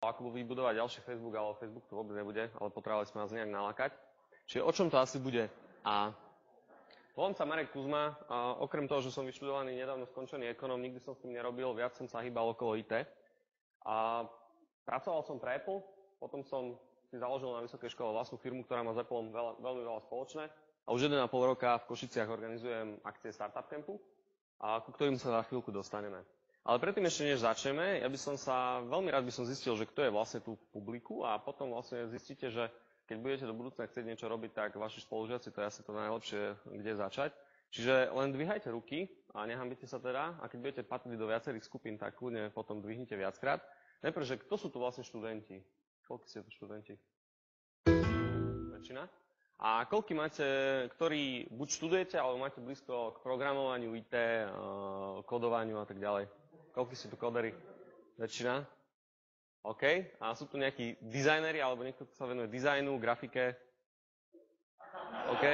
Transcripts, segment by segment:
ako vybudovať ďalší Facebook, ale Facebook to vôbec nebude, ale potrebovali sme vás nejak nalákať. Čiže o čom to asi bude? A volám sa Marek Kuzma, a okrem toho, že som vyštudovaný nedávno skončený ekonom, nikdy som s tým nerobil, viac som sa hýbal okolo IT. A pracoval som pre Apple, potom som si založil na vysokej škole vlastnú firmu, ktorá má s Apple veľa, veľmi veľa spoločné. A už 1,5 roka v Košiciach organizujem akcie Startup Campu, a ku ktorým sa za chvíľku dostaneme. Ale predtým ešte než začneme, ja by som sa, veľmi rád by som zistil, že kto je vlastne tu publiku a potom vlastne zistíte, že keď budete do budúcna chcieť niečo robiť, tak vaši spolužiaci, to je asi to najlepšie, kde začať. Čiže len dvíhajte ruky a nehambite sa teda a keď budete patriť do viacerých skupín, tak kľudne potom dvihnite viackrát. Najprv, že kto sú tu vlastne študenti? Koľko ste tu študenti? Väčšina? A koľko máte, ktorí buď študujete, alebo máte blízko k programovaniu, IT, eh, kodovaniu a tak ďalej? Koľko sú tu kodery? Väčšina? OK. A sú tu nejakí dizajneri, alebo niekto, kto sa venuje dizajnu, grafike? OK.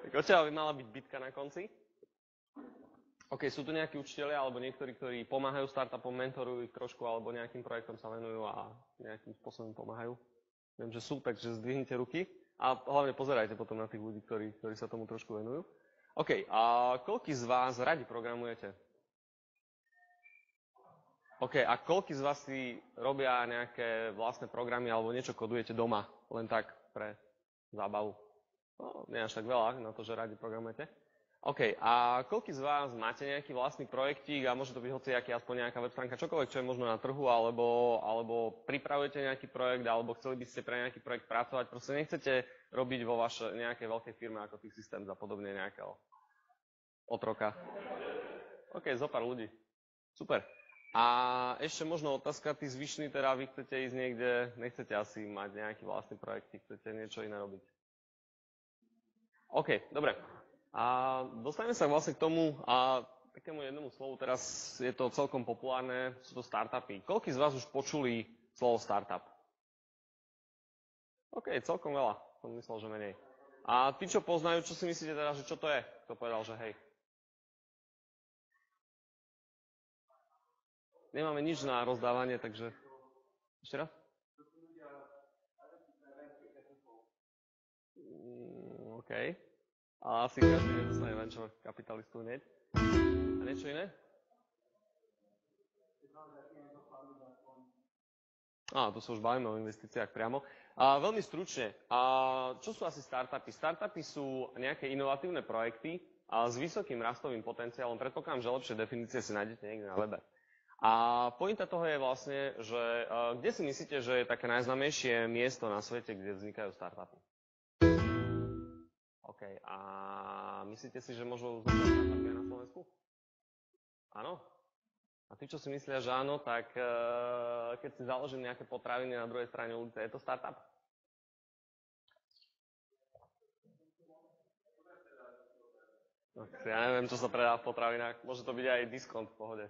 Tak odtiaľ by mala byť bitka na konci. OK, sú tu nejakí učiteľia alebo niektorí, ktorí pomáhajú startupom, mentorujú ich trošku alebo nejakým projektom sa venujú a nejakým spôsobom pomáhajú? Viem, že sú, takže zdvihnite ruky a hlavne pozerajte potom na tých ľudí, ktorí, ktorí sa tomu trošku venujú. OK, a koľký z vás radi programujete? OK, a koľký z vás si robia nejaké vlastné programy alebo niečo kodujete doma, len tak pre zábavu? No, nie až tak veľa na to, že radi programujete. OK, a koľký z vás máte nejaký vlastný projektík a môže to byť hociaký, aspoň nejaká web stránka, čokoľvek, čo je možno na trhu, alebo, alebo pripravujete nejaký projekt, alebo chceli by ste pre nejaký projekt pracovať, proste nechcete robiť vo vašej nejakej veľkej firme ako tých systém a podobne nejakého otroka. OK, zo pár ľudí. Super. A ešte možno otázka, tí zvyšní teda vy chcete ísť niekde, nechcete asi mať nejaký vlastný projekt, chcete niečo iné robiť. OK, dobre. A dostaneme sa vlastne k tomu a takému jednomu slovu, teraz je to celkom populárne, sú to startupy. Koľký z vás už počuli slovo startup? OK, celkom veľa. Som myslel, že menej. A tí, čo poznajú, čo si myslíte teda, že čo to je? Kto povedal, že hej? Nemáme nič na rozdávanie, takže... Ešte raz? Mm, OK. A asi každý nedostane venture kapitalistu hneď. A niečo iné? Á, tu sa už bavíme o investíciách priamo. A veľmi stručne, a čo sú asi startupy? Startupy sú nejaké inovatívne projekty a s vysokým rastovým potenciálom. Predpokladám, že lepšie definície si nájdete niekde na webe. A pointa toho je vlastne, že kde si myslíte, že je také najznamejšie miesto na svete, kde vznikajú startupy? OK. A myslíte si, že môžu vznikať startupy aj na Slovensku? Áno? A tí, čo si myslia, že áno, tak uh, keď si založím nejaké potraviny na druhej strane ulice, je to startup? Ja neviem, čo sa predá v potravinách. Môže to byť aj diskont v pohode.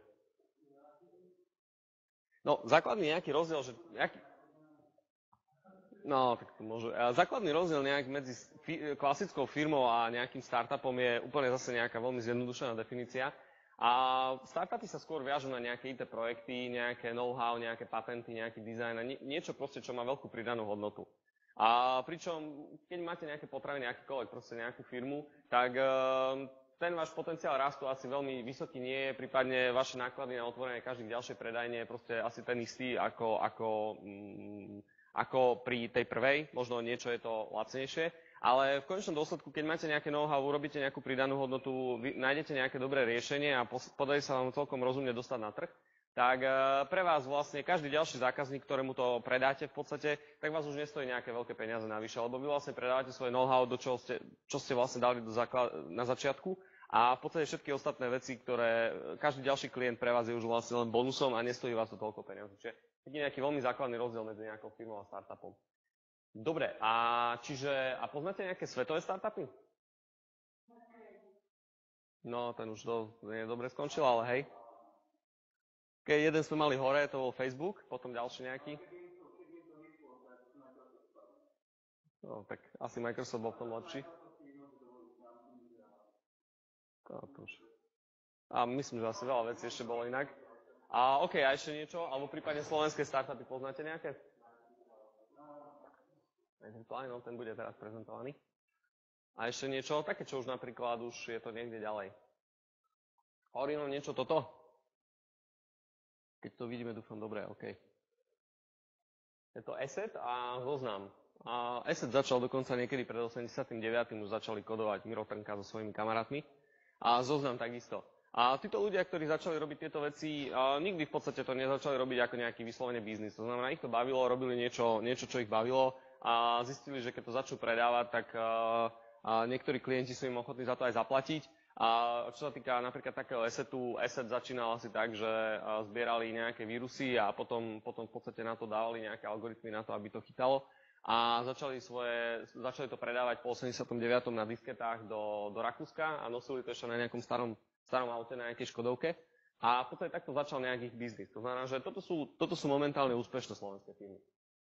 No, základný nejaký rozdiel, že nejaký, No, tak to môže. Základný rozdiel nejak medzi fi- klasickou firmou a nejakým startupom je úplne zase nejaká veľmi zjednodušená definícia. A startupy sa skôr viažú na nejaké IT projekty, nejaké know-how, nejaké patenty, nejaký dizajn a nie, niečo proste, čo má veľkú pridanú hodnotu. A pričom, keď máte nejaké potraviny, akýkoľvek proste nejakú firmu, tak uh, ten váš potenciál rastu asi veľmi vysoký nie je, prípadne vaše náklady na otvorenie každej ďalšej predajne je proste asi ten istý ako, ako mm, ako pri tej prvej, možno niečo je to lacnejšie, ale v konečnom dôsledku, keď máte nejaké know-how, urobíte nejakú pridanú hodnotu, vy nájdete nejaké dobré riešenie a podarí sa vám celkom rozumne dostať na trh, tak e, pre vás vlastne každý ďalší zákazník, ktorému to predáte v podstate, tak vás už nestojí nejaké veľké peniaze navyše, lebo vy vlastne predávate svoje know-how, do čoho ste, čo ste vlastne dali do základ, na začiatku a v podstate všetky ostatné veci, ktoré každý ďalší klient pre vás je už vlastne len bonusom a nestojí vás to toľko peniazy. Čiže je nejaký veľmi základný rozdiel medzi nejakou firmou a startupom. Dobre, a čiže, a poznáte nejaké svetové startupy? No, ten už to nie dobre skončil, ale hej. Keď jeden sme mali hore, to bol Facebook, potom ďalší nejaký. No, tak asi Microsoft bol v tom lepší. A myslím, že asi veľa vecí ešte bolo inak. A OK, a ešte niečo? Alebo prípadne slovenské startupy poznáte nejaké? Virtuálne, no ten bude teraz prezentovaný. A ešte niečo také, čo už napríklad už je to niekde ďalej. Orino, niečo toto? Keď to vidíme, dúfam, dobre, OK. Je to Asset a zoznam. A Asset začal dokonca niekedy pred 89. už začali kodovať Miro Trnka so svojimi kamarátmi. A zoznam takisto. A títo ľudia, ktorí začali robiť tieto veci, nikdy v podstate to nezačali robiť ako nejaký vyslovene biznis. To znamená, ich to bavilo, robili niečo, niečo, čo ich bavilo a zistili, že keď to začnú predávať, tak niektorí klienti sú im ochotní za to aj zaplatiť. A čo sa týka napríklad takého assetu, asset začínal asi tak, že zbierali nejaké vírusy a potom, potom v podstate na to dávali nejaké algoritmy na to, aby to chytalo a začali, svoje, začali to predávať po 89. na disketách do, do Rakúska a nosili to ešte na nejakom starom starom aute na nejakej Škodovke. A v podstate takto začal nejaký biznis. To znamená, že toto sú, toto sú momentálne úspešné slovenské firmy.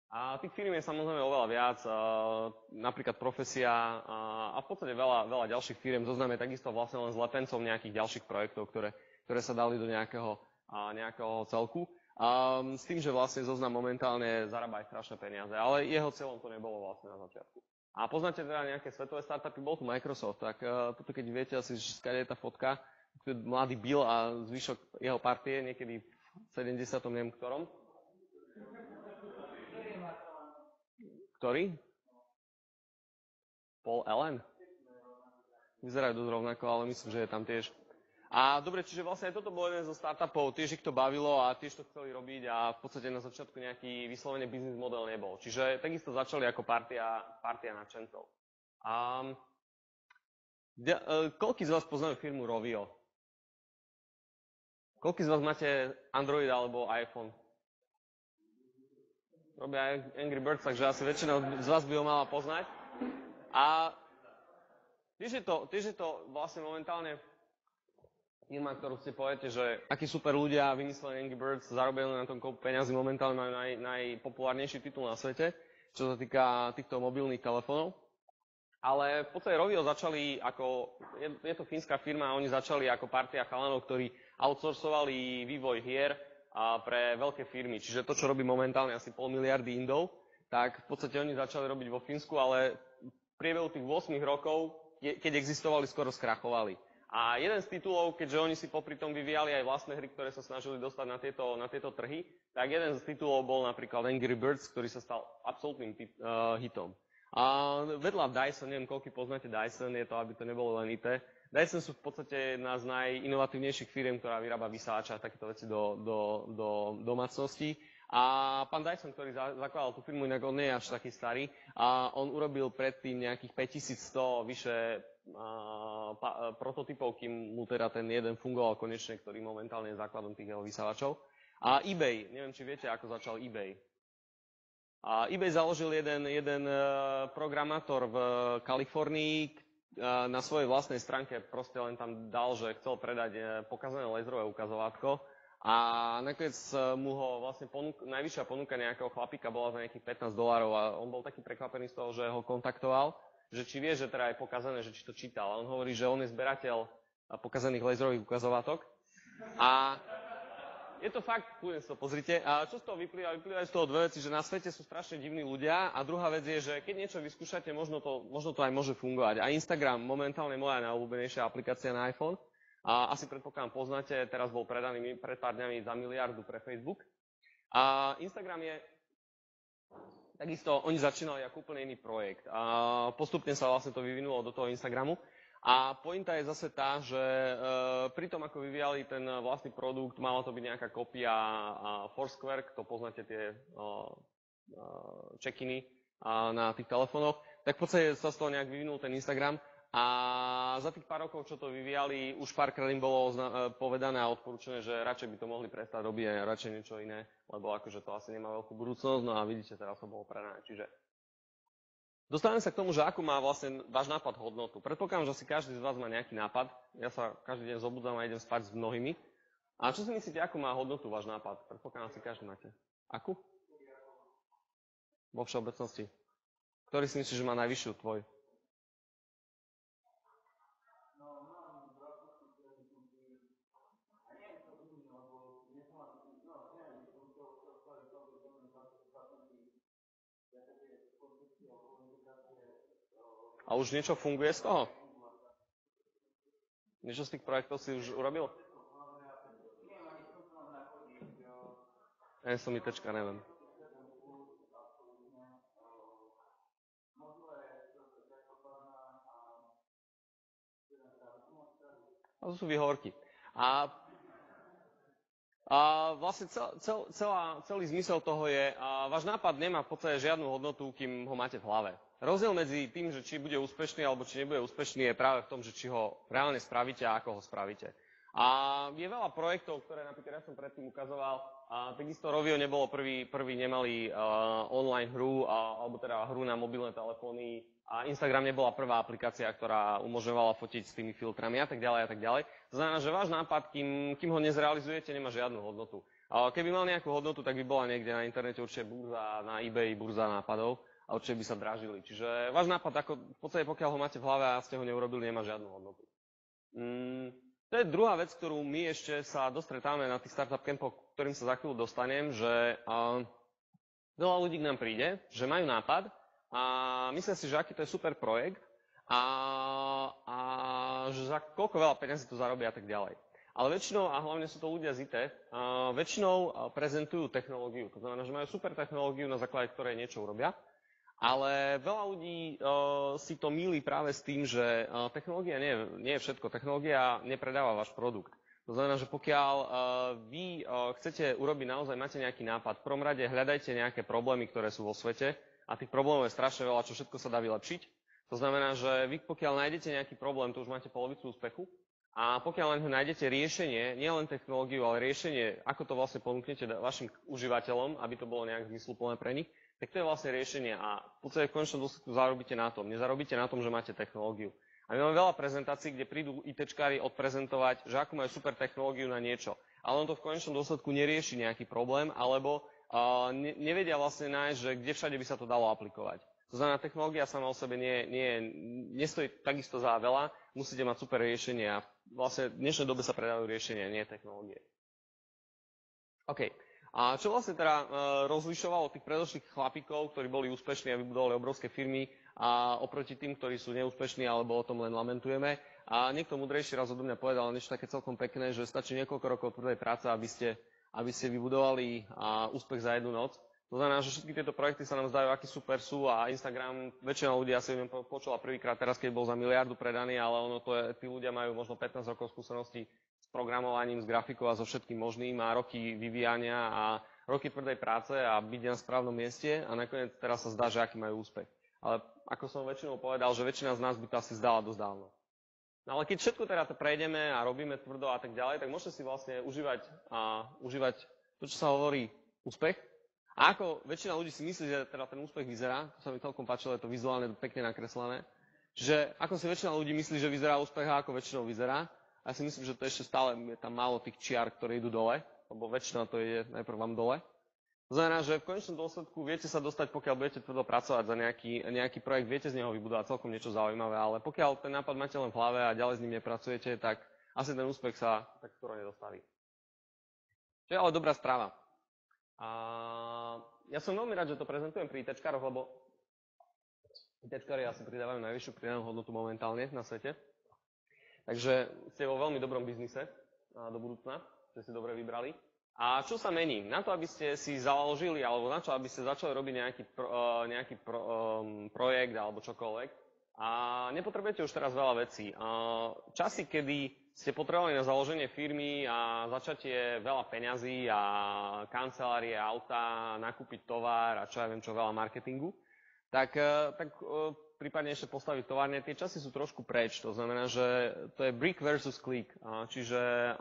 A tých firm je samozrejme oveľa viac, napríklad profesia a v podstate veľa, veľa ďalších firm. Zoznam takisto vlastne len zlepencom nejakých ďalších projektov, ktoré, ktoré sa dali do nejakého, nejakého celku. A s tým, že vlastne zoznam momentálne zarába aj strašné peniaze, ale jeho cieľom to nebolo vlastne na začiatku. A poznáte teda nejaké svetové startupy, bol tu Microsoft, tak uh, toto keď viete asi, že je tá fotka, mladý Bill a zvyšok jeho partie niekedy v 70. neviem ktorom. Ktorý? Paul Allen? Vyzerajú dosť rovnako, ale myslím, že je tam tiež. A dobre, čiže vlastne aj toto bol jeden zo startupov, tiež ich to bavilo a tiež to chceli robiť a v podstate na začiatku nejaký vyslovene biznis model nebol. Čiže takisto začali ako partia, partia nadšencov. A, de, uh, koľký z vás poznajú firmu Rovio? Koľko z vás máte Android alebo iPhone? Robia Angry Birds, takže asi väčšina z vás by ho mala poznať. A tiež je to, tiež je to vlastne momentálne firma, ktorú si poviete, že akí super ľudia vymysleli Angry Birds, zarobili na tom kopu peniazy, momentálne majú naj, najpopulárnejší titul na svete, čo sa týka týchto mobilných telefónov. Ale v podstate Rovio začali ako, je, je to fínska firma, oni začali ako partia chalanov, ktorí outsourcovali vývoj hier a pre veľké firmy. Čiže to, čo robí momentálne asi pol miliardy Indov, tak v podstate oni začali robiť vo Fínsku, ale v priebehu tých 8 rokov, keď existovali, skoro skrachovali. A jeden z titulov, keďže oni si popri tom vyvíjali aj vlastné hry, ktoré sa snažili dostať na tieto, na tieto trhy, tak jeden z titulov bol napríklad Angry Birds, ktorý sa stal absolútnym uh, hitom. A vedľa Dyson, neviem, koľko poznáte Dyson, je to, aby to nebolo len IT. Dyson sú v podstate jedna z najinovatívnejších firiem, ktorá vyrába vysávača a takéto veci do, do, do domácností. A pán Dyson, ktorý zakladal tú firmu, inak on nie je až taký starý, a on urobil predtým nejakých 5100 vyše pa, prototypov, kým mu teda ten jeden fungoval konečne, ktorý momentálne je základom tých jeho vysávačov. A eBay, neviem, či viete, ako začal eBay. A eBay založil jeden, jeden e, programátor v Kalifornii e, na svojej vlastnej stránke proste len tam dal, že chcel predať e, pokazané laserové ukazovátko a nakoniec mu ho vlastne ponúk, najvyššia ponuka nejakého chlapíka bola za nejakých 15 dolárov a on bol taký prekvapený z toho, že ho kontaktoval, že či vie, že teda je pokazané, že či to čítal. A on hovorí, že on je zberateľ pokazaných laserových ukazovátok a je to fakt, to pozrite. A čo z toho vyplýva? Vyplývajú z toho dve veci, že na svete sú strašne divní ľudia a druhá vec je, že keď niečo vyskúšate, možno to, možno to aj môže fungovať. A Instagram momentálne moja najobľúbenejšia aplikácia na iPhone. A asi predpokladám poznáte, teraz bol predaný pred pár dňami za miliardu pre Facebook. A Instagram je Takisto oni začínali ako úplne iný projekt. A postupne sa vlastne to vyvinulo do toho Instagramu. A pointa je zase tá, že e, pri tom, ako vyvíjali ten vlastný produkt, mala to byť nejaká kopia Foursquare, to poznáte tie check-iny na tých telefónoch, tak v podstate sa z toho nejak vyvinul ten Instagram a za tých pár rokov, čo to vyvíjali, už párkrát im bolo e, povedané a odporúčené, že radšej by to mohli prestať robiť a radšej niečo iné, lebo akože to asi nemá veľkú budúcnosť, no a vidíte, teraz to bolo predané. Čiže Dostávame sa k tomu, že akú má vlastne váš nápad hodnotu. Predpokladám, že asi každý z vás má nejaký nápad. Ja sa každý deň zobudzam a idem spať s mnohými. A čo si myslíte, akú má hodnotu váš nápad? Predpokladám, si každý máte. Akú? Vo všeobecnosti. Ktorý si myslíš, že má najvyššiu tvoj? A už niečo funguje z toho? Niečo z tých projektov si už urobil? Ja som tečka, neviem. A to sú výhovorky. A, a vlastne cel, cel, celá, celý zmysel toho je, a váš nápad nemá v podstate žiadnu hodnotu, kým ho máte v hlave. Rozdiel medzi tým, že či bude úspešný alebo či nebude úspešný, je práve v tom, že či ho reálne spravíte a ako ho spravíte. A je veľa projektov, ktoré napríklad ja som predtým ukazoval, a takisto Rovio nebolo prvý, prvý nemalý uh, online hru, a, alebo teda hru na mobilné telefóny a Instagram nebola prvá aplikácia, ktorá umožňovala fotiť s tými filtrami a tak ďalej a tak ďalej. Znamená, že váš nápad, kým, kým ho nezrealizujete, nemá žiadnu hodnotu. Keby mal nejakú hodnotu, tak by bola niekde na internete určite burza, na eBay burza nápadov a určite by sa dražili. Čiže váš nápad, ako v podstate pokiaľ ho máte v hlave a ste ho neurobili, nemá žiadnu hodnotu. Mm, to je druhá vec, ktorú my ešte sa dostretávame na tých startup campoch, ktorým sa za chvíľu dostanem, že uh, veľa ľudí k nám príde, že majú nápad a myslia si, že aký to je super projekt a, a že za koľko veľa peniazí to zarobia a tak ďalej. Ale väčšinou, a hlavne sú to ľudia z IT, väčšinou prezentujú technológiu. To znamená, že majú super technológiu, na základe ktorej niečo urobia ale veľa ľudí uh, si to míli práve s tým, že uh, technológia nie, nie je všetko. Technológia nepredáva váš produkt. To znamená, že pokiaľ uh, vy uh, chcete urobiť naozaj, máte nejaký nápad, v prvom rade hľadajte nejaké problémy, ktoré sú vo svete a tých problémov je strašne veľa, čo všetko sa dá vylepšiť. To znamená, že vy pokiaľ nájdete nejaký problém, to už máte polovicu úspechu. A pokiaľ len nájdete riešenie, nielen technológiu, ale riešenie, ako to vlastne ponúknete vašim užívateľom, aby to bolo nejak zmysluplné pre nich, tak to je vlastne riešenie a v podstate v konečnom dôsledku zarobíte na tom. Nezarobíte na tom, že máte technológiu. A my máme veľa prezentácií, kde prídu ITčkári odprezentovať, že ako majú super technológiu na niečo. Ale on to v konečnom dôsledku nerieši nejaký problém, alebo uh, ne, nevedia vlastne nájsť, že kde všade by sa to dalo aplikovať. To znamená, technológia sama o sebe nie, nie, nestojí takisto za veľa, musíte mať super riešenie a vlastne v dnešnej dobe sa predávajú riešenia, nie technológie. OK. A čo vlastne teda e, rozlišovalo tých predošlých chlapíkov, ktorí boli úspešní a vybudovali obrovské firmy a oproti tým, ktorí sú neúspešní alebo o tom len lamentujeme. A niekto mudrejší raz odo mňa povedal niečo také celkom pekné, že stačí niekoľko rokov tvrdej práce, aby ste, aby ste vybudovali úspech za jednu noc. To znamená, že všetky tieto projekty sa nám zdajú, aký super sú a Instagram, väčšina ľudí asi o počula prvýkrát teraz, keď bol za miliardu predaný, ale ono to je, tí ľudia majú možno 15 rokov skúseností programovaním, s grafikou a so všetkým možným a roky vyvíjania a roky tvrdej práce a byť na správnom mieste a nakoniec teraz sa zdá, že aký majú úspech. Ale ako som väčšinou povedal, že väčšina z nás by to asi zdala dosť dávno. No ale keď všetko teda prejdeme a robíme tvrdo a tak ďalej, tak môžete si vlastne užívať, a, užívať to, čo sa hovorí úspech. A ako väčšina ľudí si myslí, že teda ten úspech vyzerá, to sa mi celkom páčilo, je to vizuálne pekne nakreslené, že ako si väčšina ľudí myslí, že vyzerá úspech a ako väčšinou vyzerá, ja si myslím, že to ešte stále je tam málo tých čiar, ktoré idú dole, lebo väčšina to ide najprv vám dole. To znamená, že v konečnom dôsledku viete sa dostať, pokiaľ budete tvrdo pracovať za nejaký, nejaký projekt, viete z neho vybudovať celkom niečo zaujímavé, ale pokiaľ ten nápad máte len v hlave a ďalej s ním nepracujete, tak asi ten úspech sa tak skoro nedostaví. Čo je ale dobrá správa. A ja som veľmi rád, že to prezentujem pri ITčkároch, lebo ITčkári asi pridávajú najvyššiu pridanú hodnotu momentálne na svete. Takže ste vo veľmi dobrom biznise do budúcna, ste si dobre vybrali. A čo sa mení? Na to, aby ste si založili, alebo na to, aby ste začali robiť nejaký, e, nejaký um, projekt alebo čokoľvek, a nepotrebujete už teraz veľa vecí. Časy, kedy ste potrebovali na založenie firmy a začatie veľa peňazí a kancelárie, auta, nakúpiť tovar a čo ja viem čo, veľa marketingu, tak, e, tak e, prípadne ešte postaviť továrne, tie časy sú trošku preč. To znamená, že to je brick versus click. Čiže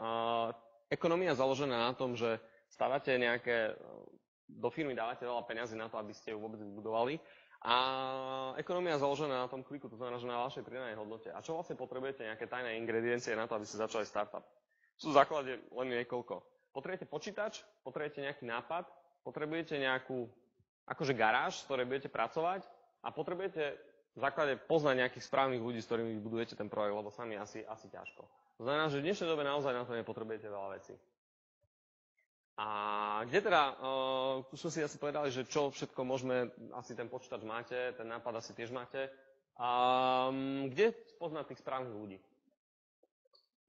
ekonomia založená na tom, že stavate nejaké, do firmy dávate veľa peniazy na to, aby ste ju vôbec vybudovali. A ekonomia založená na tom kliku, to znamená, že na vašej pridanej hodnote. A čo vlastne potrebujete nejaké tajné ingrediencie na to, aby ste začali startup? Sú v základe len niekoľko. Potrebujete počítač, potrebujete nejaký nápad, potrebujete nejakú akože garáž, z ktorej budete pracovať a potrebujete v základe poznať nejakých správnych ľudí, s ktorými budujete ten projekt, lebo sami asi, asi ťažko. To znamená, že v dnešnej dobe naozaj na to nepotrebujete veľa vecí. A kde teda, uh, tu sme si asi povedali, že čo všetko môžeme, asi ten počítač máte, ten nápad asi tiež máte. Um, kde spoznať tých správnych ľudí?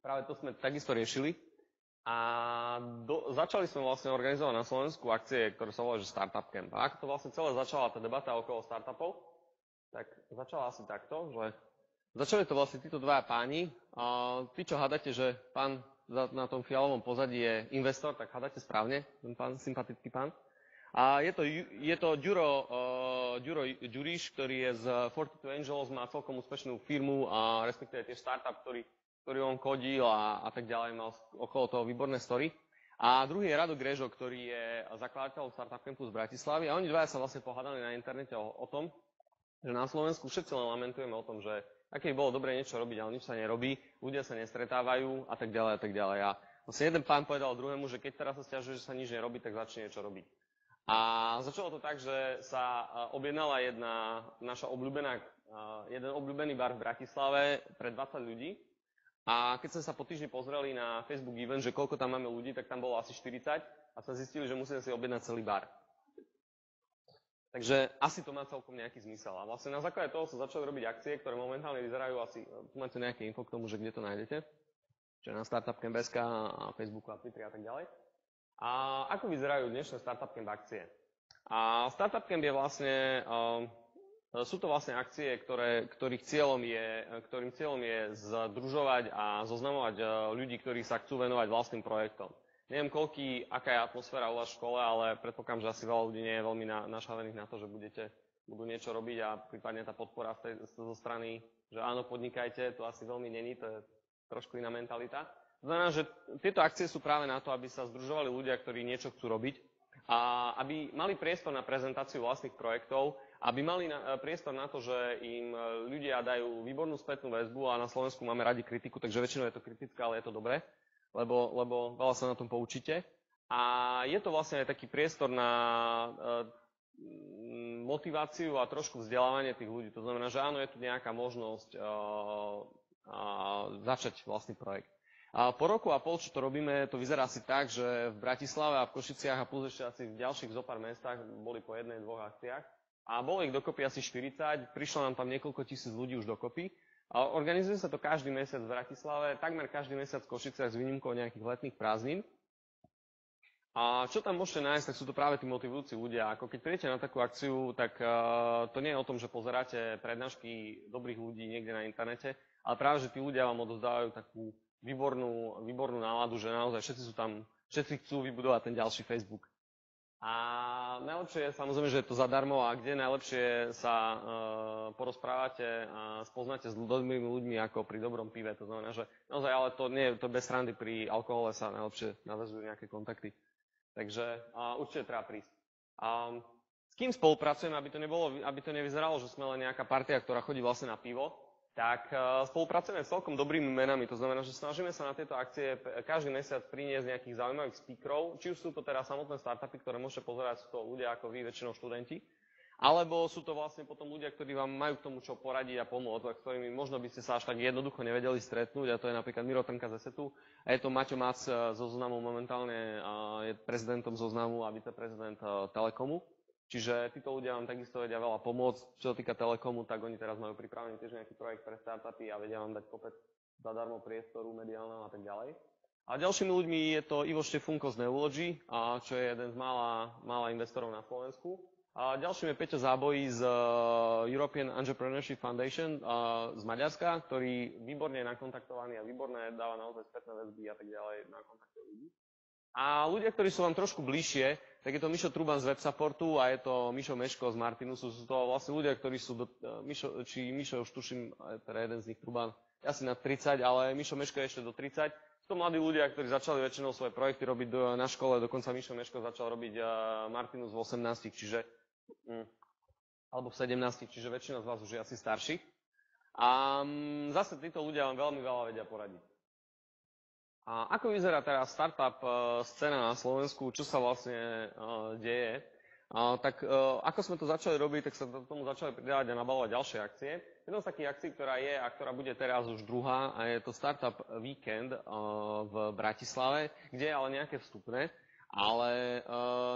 Práve to sme takisto riešili. A do, začali sme vlastne organizovať na Slovensku akcie, ktoré sa volajú Startup Camp. A ako to vlastne celé začala tá debata okolo startupov, tak začala asi takto, že začali to vlastne títo dvaja páni. A tí, čo hádate, že pán na tom fialovom pozadí je investor, tak hádate správne, ten pán, sympatický pán. A je to, je to Ďuro, uh, Ďuro Ďuriš, ktorý je z 42 Angels, má celkom úspešnú firmu a respektíve tiež startup, ktorý ktorý on kodil a, a tak ďalej, mal okolo toho výborné story. A druhý je Rado Grežo, ktorý je zakladateľ Startup Campus Bratislavy a oni dvaja sa vlastne pohádali na internete o, o tom, že na Slovensku všetci len lamentujeme o tom, že aké by bolo dobre niečo robiť, ale nič sa nerobí, ľudia sa nestretávajú a tak ďalej a tak ďalej. A vlastne jeden pán povedal druhému, že keď teraz sa stiažuje, že sa nič nerobí, tak začne niečo robiť. A začalo to tak, že sa objednala jedna naša obľúbená, jeden obľúbený bar v Bratislave pre 20 ľudí a keď sme sa po týždni pozreli na Facebook event, že koľko tam máme ľudí, tak tam bolo asi 40 a sme zistili, že musíme si objednať celý bar. Takže asi to má celkom nejaký zmysel. A vlastne na základe toho sa začali robiť akcie, ktoré momentálne vyzerajú asi, tu máte nejaké info k tomu, že kde to nájdete, čiže na Startup Camp a Facebooku a Twitteri a tak ďalej. A ako vyzerajú dnešné Startup Camp akcie? A Startup Camp je vlastne E, sú to vlastne akcie, ktoré, ktorých cieľom je, e, ktorým cieľom je združovať a zoznamovať e, ľudí, ktorí sa chcú venovať vlastným projektom. Neviem, koľký, aká je atmosféra u vás v škole, ale predpokladám, že asi veľa ľudí nie je veľmi na, našavených na to, že budete, budú niečo robiť a prípadne tá podpora z tej, zo strany, že áno, podnikajte, to asi veľmi není, to je trošku iná mentalita. Znamená, že tieto akcie sú práve na to, aby sa združovali ľudia, ktorí niečo chcú robiť a aby mali priestor na prezentáciu vlastných projektov aby mali na, e, priestor na to, že im e, ľudia dajú výbornú spätnú väzbu a na Slovensku máme radi kritiku, takže väčšinou je to kritická, ale je to dobré, lebo, lebo veľa sa na tom poučíte. A je to vlastne aj taký priestor na e, motiváciu a trošku vzdelávanie tých ľudí. To znamená, že áno, je tu nejaká možnosť začať vlastný projekt. A po roku a pol, čo to robíme, to vyzerá asi tak, že v Bratislave a v Košiciach a plus ešte asi v ďalších zopár mestách boli po jednej, dvoch akciách a bolo ich dokopy asi 40, prišlo nám tam niekoľko tisíc ľudí už dokopy. A organizuje sa to každý mesiac v Bratislave, takmer každý mesiac v Košiciach s výnimkou nejakých letných prázdnin. A čo tam môžete nájsť, tak sú to práve tí motivujúci ľudia. Ako keď prídete na takú akciu, tak uh, to nie je o tom, že pozeráte prednášky dobrých ľudí niekde na internete, ale práve, že tí ľudia vám odozdávajú takú výbornú, výbornú náladu, že naozaj všetci sú tam, všetci chcú vybudovať ten ďalší Facebook. A najlepšie je samozrejme, že je to zadarmo a kde najlepšie sa e, porozprávate a spoznáte s dobrými ľuďmi ako pri dobrom pive. To znamená, že naozaj, ale to nie je to bez randy, pri alkohole sa najlepšie navezujú nejaké kontakty. Takže určite treba prísť. A, s kým spolupracujeme, aby to, nebolo, aby to nevyzeralo, že sme len nejaká partia, ktorá chodí vlastne na pivo, tak e, spolupracujeme s celkom dobrými menami. To znamená, že snažíme sa na tieto akcie každý mesiac priniesť nejakých zaujímavých speakerov, či už sú to teda samotné startupy, ktoré môžete pozerať, sú to ľudia ako vy, väčšinou študenti, alebo sú to vlastne potom ľudia, ktorí vám majú k tomu čo poradiť a pomôcť, a ktorými možno by ste sa až tak jednoducho nevedeli stretnúť, a to je napríklad Miro Trnka z ESETu, a je to Maťo Mac e, zo zoznamu momentálne, je prezidentom zoznamu a viceprezident e, Telekomu. Čiže títo ľudia vám takisto vedia veľa pomôcť. Čo sa týka Telekomu, tak oni teraz majú pripravený tiež nejaký projekt pre startupy a vedia vám dať kopec zadarmo priestoru mediálneho a tak ďalej. A ďalšími ľuďmi je to Ivo Štefunko z Neurology, a čo je jeden z mála, mála investorov na Slovensku. A ďalším je Peťo Zábojí z uh, European Entrepreneurship Foundation uh, z Maďarska, ktorý výborne je nakontaktovaný a výborne dáva naozaj spätné väzby a tak ďalej na kontakte ľudí. A ľudia, ktorí sú vám trošku bližšie, tak je to Mišo Truban z WebSupportu a je to Mišo Meško z Martinusu. Sú to vlastne ľudia, ktorí sú, do, e, Mišo, či Mišo už tuším, teda jeden z nich Truban, asi na 30, ale Mišo Meško je ešte do 30. Sú to mladí ľudia, ktorí začali väčšinou svoje projekty robiť do, na škole, dokonca Mišo Meško začal robiť uh, Martinus v 18, čiže mm, alebo v 17, čiže väčšina z vás už je asi starší. A um, zase títo ľudia vám veľmi veľa vedia poradiť. A ako vyzerá teraz startup e, scéna na Slovensku, čo sa vlastne uh, deje? Tak uh, ako sme to začali robiť, tak sa do tomu začali pridávať a nabalovať ďalšie akcie. Jedna z takých akcií, ktorá je a ktorá bude teraz už druhá, a je to Startup Weekend v Bratislave, kde je ale nejaké vstupné. Ale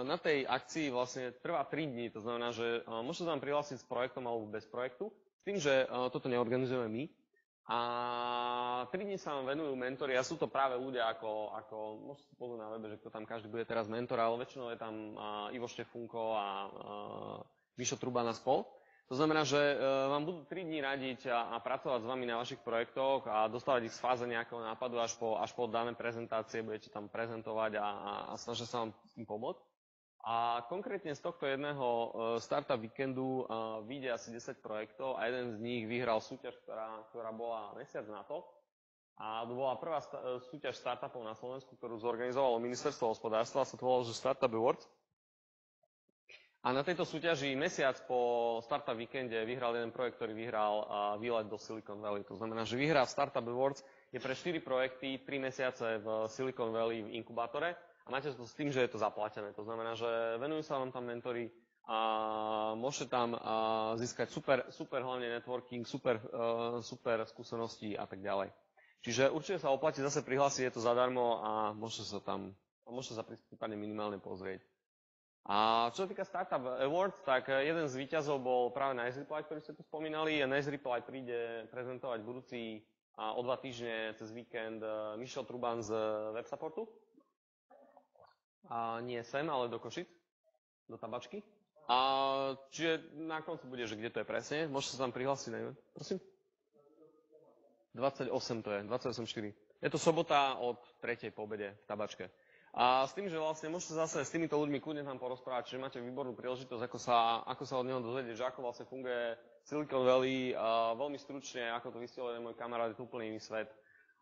na tej akcii vlastne trvá 3 dní, to znamená, že môžete sa vám prihlásiť s projektom alebo bez projektu. S tým, že toto neorganizujeme my, a tri dní sa vám venujú mentory a sú to práve ľudia ako, ako môžete pozrieť na webe, že kto tam každý bude teraz mentor, ale väčšinou je tam uh, Ivo Štefunko a uh, Mišo Truba na spol. To znamená, že uh, vám budú 3 dní radiť a, a pracovať s vami na vašich projektoch a dostávať ich z fáze nejakého nápadu až po, až po dané prezentácie, budete tam prezentovať a, a, a snažiť sa vám s tým pomôcť. A konkrétne z tohto jedného e, startup víkendu e, vyjde asi 10 projektov a jeden z nich vyhral súťaž, ktorá, ktorá bola mesiac na to. A to bola prvá sta- e, súťaž startupov na Slovensku, ktorú zorganizovalo Ministerstvo hospodárstva, sa to volalo, že Startup Awards. A na tejto súťaži mesiac po Startup víkende vyhral jeden projekt, ktorý vyhral výlet do Silicon Valley. To znamená, že výhra Startup Awards je pre 4 projekty, 3 mesiace v Silicon Valley v inkubátore a máte to s tým, že je to zaplatené. To znamená, že venujú sa vám tam mentory a môžete tam získať super, super hlavne networking, super, super skúsenosti a tak ďalej. Čiže určite sa oplatí zase prihlásiť, je to zadarmo a môžete sa tam, môžete sa prípadne minimálne pozrieť. A čo sa týka Startup Awards, tak jeden z výťazov bol práve Nice Reply, ktorý ste tu spomínali. A Nice Reply príde prezentovať budúci a o dva týždne cez víkend Michel Truban z WebSupportu. A nie sem, ale do Košic, do tabačky. A čiže na koncu bude, že kde to je presne. Môžete sa tam prihlásiť, neviem. Prosím? 28 to je, 28.4. Je to sobota od 3. po obede v tabačke. A s tým, že vlastne môžete zase s týmito ľuďmi kľudne tam porozprávať, čiže máte výbornú príležitosť, ako sa, ako sa od neho dozvedieť, že ako vlastne funguje Silicon Valley, a veľmi stručne, ako to vysiel jeden môj kamarát, je to úplne iný svet.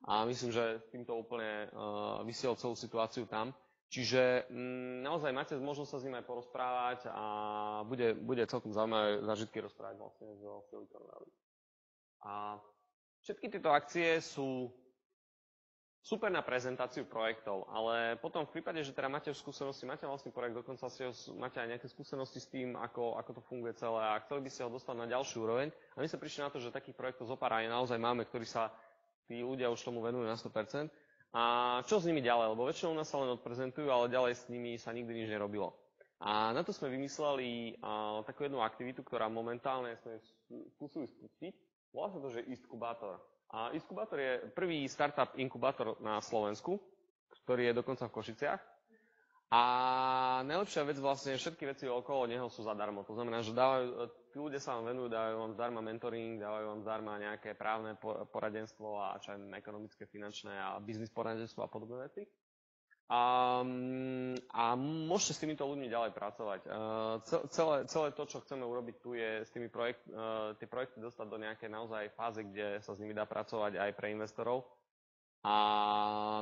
A myslím, že týmto úplne uh, vysiel celú situáciu tam. Čiže mm, naozaj máte možnosť sa s ním aj porozprávať a bude, bude celkom zaujímavé zažitky rozprávať vlastne zo Silicon Valley. A všetky tieto akcie sú super na prezentáciu projektov, ale potom v prípade, že teda máte skúsenosti, máte vlastný projekt, dokonca si ho, máte aj nejaké skúsenosti s tým, ako, ako to funguje celé a chceli by ste ho dostať na ďalšiu úroveň. A my sa prišli na to, že takých projektov zopár aj naozaj máme, ktorí sa tí ľudia už tomu venujú na 100%. A čo s nimi ďalej? Lebo väčšinou nás sa len odprezentujú, ale ďalej s nimi sa nikdy nič nerobilo. A na to sme vymysleli uh, takú jednu aktivitu, ktorá momentálne sme skúsili spustiť. Volá sa to, že Istkubátor. A Istkubátor je prvý startup inkubátor na Slovensku, ktorý je dokonca v Košiciach. A najlepšia vec vlastne, všetky veci okolo neho sú zadarmo. To znamená, že dávajú, ľudia sa vám venujú, dávajú vám zdarma mentoring, dávajú vám zdarma nejaké právne poradenstvo a čo aj ekonomické, finančné a biznis poradenstvo a podobné veci. A, a môžete s týmito ľuďmi ďalej pracovať. Celé, celé to, čo chceme urobiť tu, je s tými projekt, tie projekty dostať do nejakej naozaj fázy, kde sa s nimi dá pracovať aj pre investorov a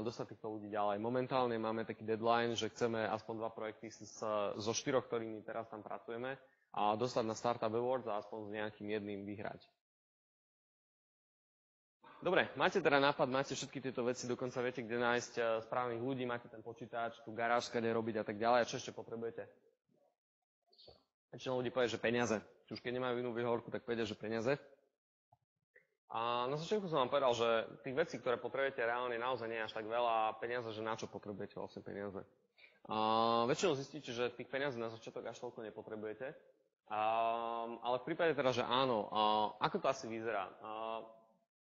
dostať týchto ľudí ďalej. Momentálne máme taký deadline, že chceme aspoň dva projekty zo štyroch, ktorými teraz tam pracujeme, a dostať na Startup Awards a aspoň s nejakým jedným vyhrať. Dobre, máte teda nápad, máte všetky tieto veci, dokonca viete, kde nájsť eh, správnych ľudí, máte ten počítač, tú garáž, kde robiť a tak ďalej. A čo ešte potrebujete? Väčšinou ľudí povie, že peniaze. Či už keď nemajú inú výhovorku, tak povedia, že peniaze. A na začiatku som vám povedal, že tých vecí, ktoré potrebujete reálne naozaj nie je až tak veľa a peniaze, že na čo potrebujete vlastne peniaze. A väčšinou zistíte, že tých peniazí na začiatok až toľko nepotrebujete. A, ale v prípade teda, že áno, a, ako to asi vyzerá? A,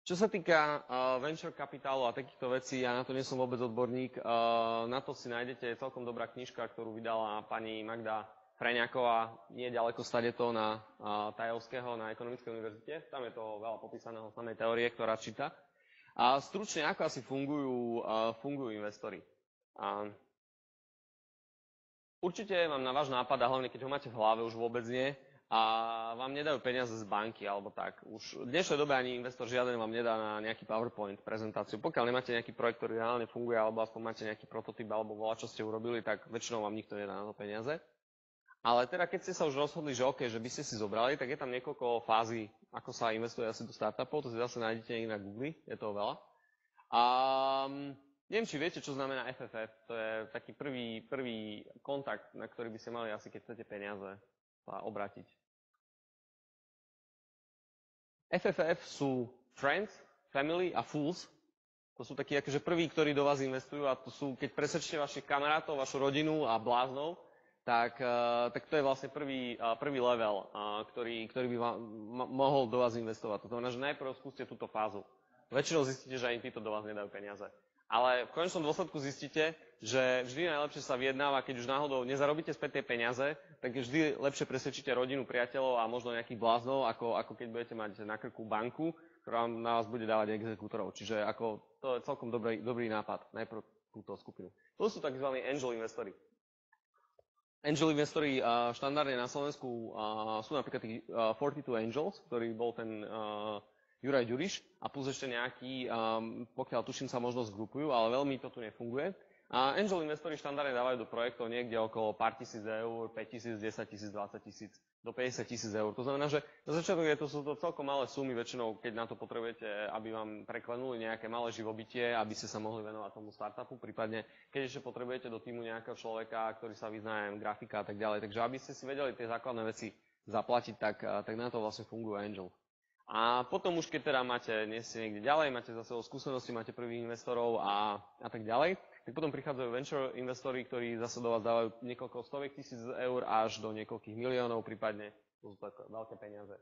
čo sa týka uh, venture kapitálu a takýchto vecí, ja na to nie som vôbec odborník, uh, na to si nájdete celkom dobrá knižka, ktorú vydala pani Magda Freňáková nie ďaleko stade to na uh, Tajovského na Ekonomickej univerzite. Tam je toho veľa popísaného samej teórie, ktorá číta. A stručne, ako asi fungujú, uh, fungujú investori. Uh, určite vám na váš nápad, a hlavne keď ho máte v hlave, už vôbec nie, a vám nedajú peniaze z banky alebo tak. Už v dnešnej dobe ani investor žiaden vám nedá na nejaký PowerPoint prezentáciu. Pokiaľ nemáte nejaký projekt, ktorý reálne funguje, alebo aspoň máte nejaký prototyp alebo voľa, čo ste urobili, tak väčšinou vám nikto nedá na to peniaze. Ale teda keď ste sa už rozhodli, že OK, že by ste si zobrali, tak je tam niekoľko fází, ako sa investuje asi do startupov, to si zase nájdete na Google, je toho veľa. Um, neviem, či viete, čo znamená FFF, to je taký prvý, prvý kontakt, na ktorý by ste mali asi, keď chcete peniaze sa obrátiť. FFF sú Friends, Family a Fools. To sú takí akože prví, ktorí do vás investujú a to sú, keď presvedčíte vašich kamarátov, vašu rodinu a bláznov, tak, tak to je vlastne prvý, prvý level, ktorý, ktorý by vám, mohol do vás investovať. To znamená, že najprv skúste túto fázu. Väčšinou zistíte, že ani títo do vás nedajú peniaze. Ale v konečnom dôsledku zistíte, že vždy najlepšie sa vyjednáva, keď už náhodou nezarobíte späť tie peniaze, tak vždy lepšie presvedčíte rodinu, priateľov a možno nejakých bláznov, ako, ako keď budete mať na krku banku, ktorá vám na vás bude dávať exekútorov. Čiže ako, to je celkom dobrý, dobrý nápad. Najprv túto skupinu. To sú tzv. angel investori. Angel investori štandardne na Slovensku sú napríklad uh, 42 Angels, ktorý bol ten Juraj Ďuriš a plus ešte nejaký, um, pokiaľ tuším sa možno zgrupujú, ale veľmi to tu nefunguje. A angel investori štandardne dávajú do projektov niekde okolo pár tisíc eur, 5 tisíc, 10 tisíc, 20 tisíc, do 50 tisíc eur. To znamená, že na začiatku je to, sú to celkom malé sumy, väčšinou keď na to potrebujete, aby vám preklenuli nejaké malé živobytie, aby ste sa mohli venovať tomu startupu, prípadne keď ešte potrebujete do týmu nejakého človeka, ktorý sa vyzná grafika a tak ďalej. Takže aby ste si vedeli tie základné veci zaplatiť, tak, tak na to vlastne fungujú Angel. A potom už keď teda máte, nie ste niekde ďalej, máte za sebou skúsenosti, máte prvých investorov a, a tak ďalej, tak potom prichádzajú venture investori, ktorí zase do vás dávajú niekoľko stoviek tisíc eur až do niekoľkých miliónov, prípadne to sú také veľké peniaze.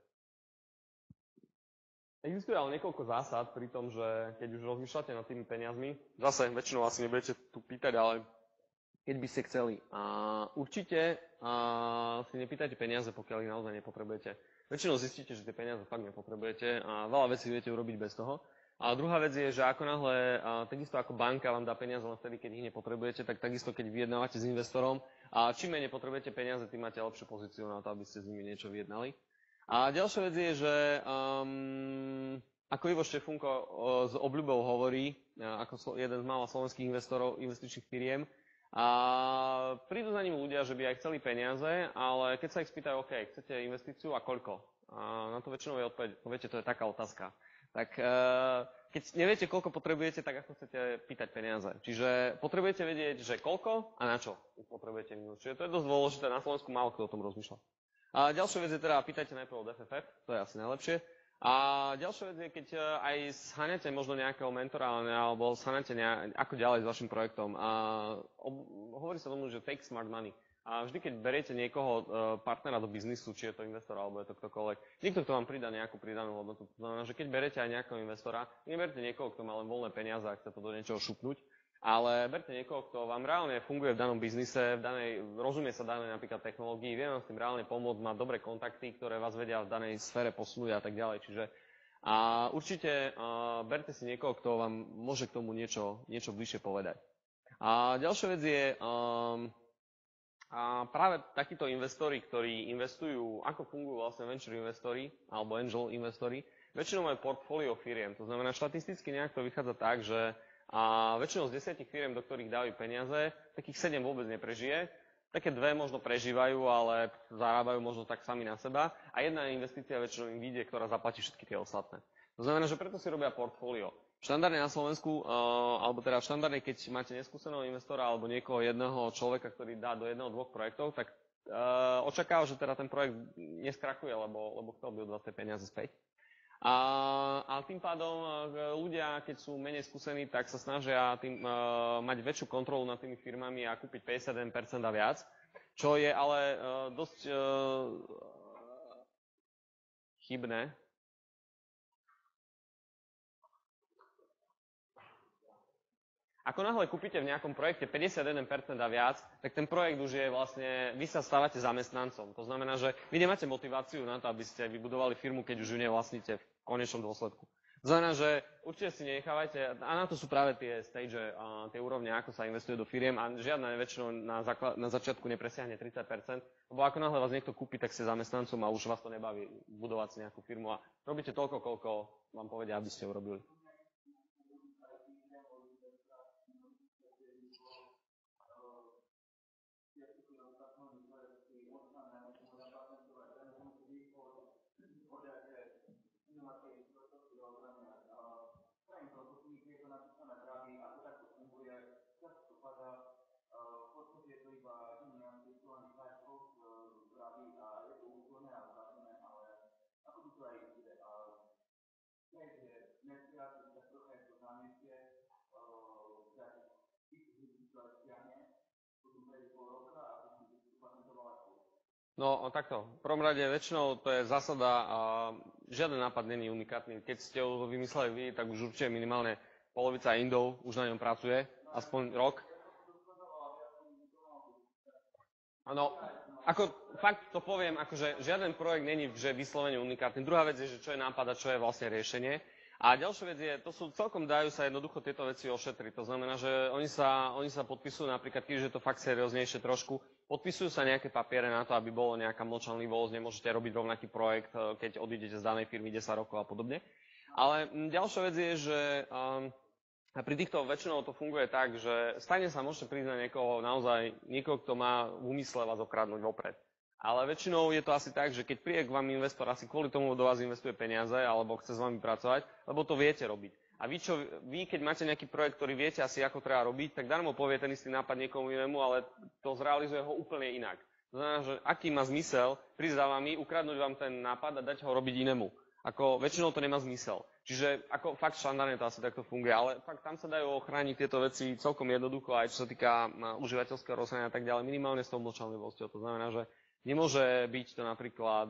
Existuje ale niekoľko zásad pri tom, že keď už rozmýšľate nad tými peniazmi, zase väčšinou asi nebudete tu pýtať, ale keď by ste chceli. A určite a si nepýtajte peniaze, pokiaľ ich naozaj nepotrebujete. Väčšinou zistíte, že tie peniaze fakt nepotrebujete a veľa vecí viete urobiť bez toho. A druhá vec je, že ako náhle, takisto ako banka vám dá peniaze len vtedy, keď ich nepotrebujete, tak takisto keď vyjednávate s investorom a čím menej potrebujete peniaze, tým máte lepšiu pozíciu na to, aby ste s nimi niečo vyjednali. A ďalšia vec je, že um, ako Ivo Štefunko uh, s obľubou hovorí, uh, ako jeden z mála slovenských investorov, investičných firiem, a prídu za ním ľudia, že by aj chceli peniaze, ale keď sa ich spýtajú, OK, chcete investíciu a koľko? A na to väčšinou je odpoveď, viete, to je taká otázka tak eh, keď neviete, koľko potrebujete, tak ako chcete pýtať peniaze. Čiže potrebujete vedieť, že koľko a na čo potrebujete minúť. Čiže to je dosť dôležité, na Slovensku málo kto o tom rozmýšľa. A ďalšia vec je teda, pýtajte najprv od FFF, to je asi najlepšie. A ďalšia vec je, keď eh, aj sháňate možno nejakého mentora, alebo nejak, ako ďalej s vašim projektom. A hovorí sa tomu, že take smart money. A vždy, keď beriete niekoho e, partnera do biznisu, či je to investor alebo je to ktokoľvek, niekto, kto vám pridá nejakú pridanú hodnotu. To znamená, že keď berete aj nejakého investora, neberte niekoho, kto má len voľné peniaze a chce to do niečoho šupnúť, ale berte niekoho, kto vám reálne funguje v danom biznise, v danej, rozumie sa danej napríklad technológii, vie vám s tým reálne pomôcť, má dobré kontakty, ktoré vás vedia v danej sfére posunúť a tak ďalej. Čiže a určite uh, berte si niekoho, kto vám môže k tomu niečo, niečo bližšie povedať. A ďalšia vec je, um, a práve takíto investori, ktorí investujú, ako fungujú vlastne venture investori alebo angel investori, väčšinou majú portfólio firiem. To znamená, štatisticky nejak to vychádza tak, že a väčšinou z desiatich firiem, do ktorých dávajú peniaze, takých sedem vôbec neprežije. Také dve možno prežívajú, ale zarábajú možno tak sami na seba. A jedna investícia väčšinou im vyjde, ktorá zaplatí všetky tie ostatné. To znamená, že preto si robia portfólio. Štandardne na Slovensku, uh, alebo teda štandardne, keď máte neskúseného investora alebo niekoho jedného človeka, ktorý dá do jedného, dvoch projektov, tak uh, očakáva, že teda ten projekt neskrachuje, lebo, lebo chcel by odvať tie peniaze späť. A, a tým pádom uh, ľudia, keď sú menej skúsení, tak sa snažia tým, uh, mať väčšiu kontrolu nad tými firmami a kúpiť 51% a viac, čo je ale uh, dosť uh, chybné, Ako náhle kúpite v nejakom projekte 51% a viac, tak ten projekt už je vlastne, vy sa stávate zamestnancom. To znamená, že vy nemáte motiváciu na to, aby ste vybudovali firmu, keď už ju nevlastníte v konečnom dôsledku. Znamená, že určite si nechávajte, a na to sú práve tie stage, tie úrovne, ako sa investuje do firiem a žiadna väčšinou na, základ, na začiatku nepresiahne 30%, lebo ako náhle vás niekto kúpi, tak ste zamestnancom a už vás to nebaví budovať si nejakú firmu a robíte toľko, koľko vám povedia, aby ste urobili. No takto, v prvom rade väčšinou to je zásada a žiaden nápad není unikátny. Keď ste ho vymysleli vy, tak už určite minimálne polovica Indov už na ňom pracuje, aspoň rok. Áno, ako fakt to poviem, akože žiaden projekt není že vyslovene unikátny. Druhá vec je, že čo je nápad a čo je vlastne riešenie. A ďalšia vec je, to sú celkom dajú sa jednoducho tieto veci ošetriť. To znamená, že oni sa, oni sa podpisujú napríklad, keď je to fakt serióznejšie trošku, podpisujú sa nejaké papiere na to, aby bolo nejaká mlčanlivosť, nemôžete robiť rovnaký projekt, e, keď odídete z danej firmy 10 rokov a podobne. Ale ďalšia vec je, že um, pri týchto väčšinou to funguje tak, že stane sa, môžete priznať niekoho, naozaj niekoho, kto má v úmysle vás okradnúť vopred. Ale väčšinou je to asi tak, že keď príde k vám investor, asi kvôli tomu do vás investuje peniaze, alebo chce s vami pracovať, lebo to viete robiť. A vy, čo, vy, keď máte nejaký projekt, ktorý viete asi, ako treba robiť, tak darmo povie ten istý nápad niekomu inému, ale to zrealizuje ho úplne inak. To znamená, že aký má zmysel prísť za vami, ukradnúť vám ten nápad a dať ho robiť inému. Ako väčšinou to nemá zmysel. Čiže ako fakt štandardne to asi takto funguje, ale fakt tam sa dajú ochrániť tieto veci celkom jednoducho, aj čo sa týka užívateľského rozhrania a tak ďalej, minimálne s tou mlčanlivosťou. To znamená, že Nemôže byť to napríklad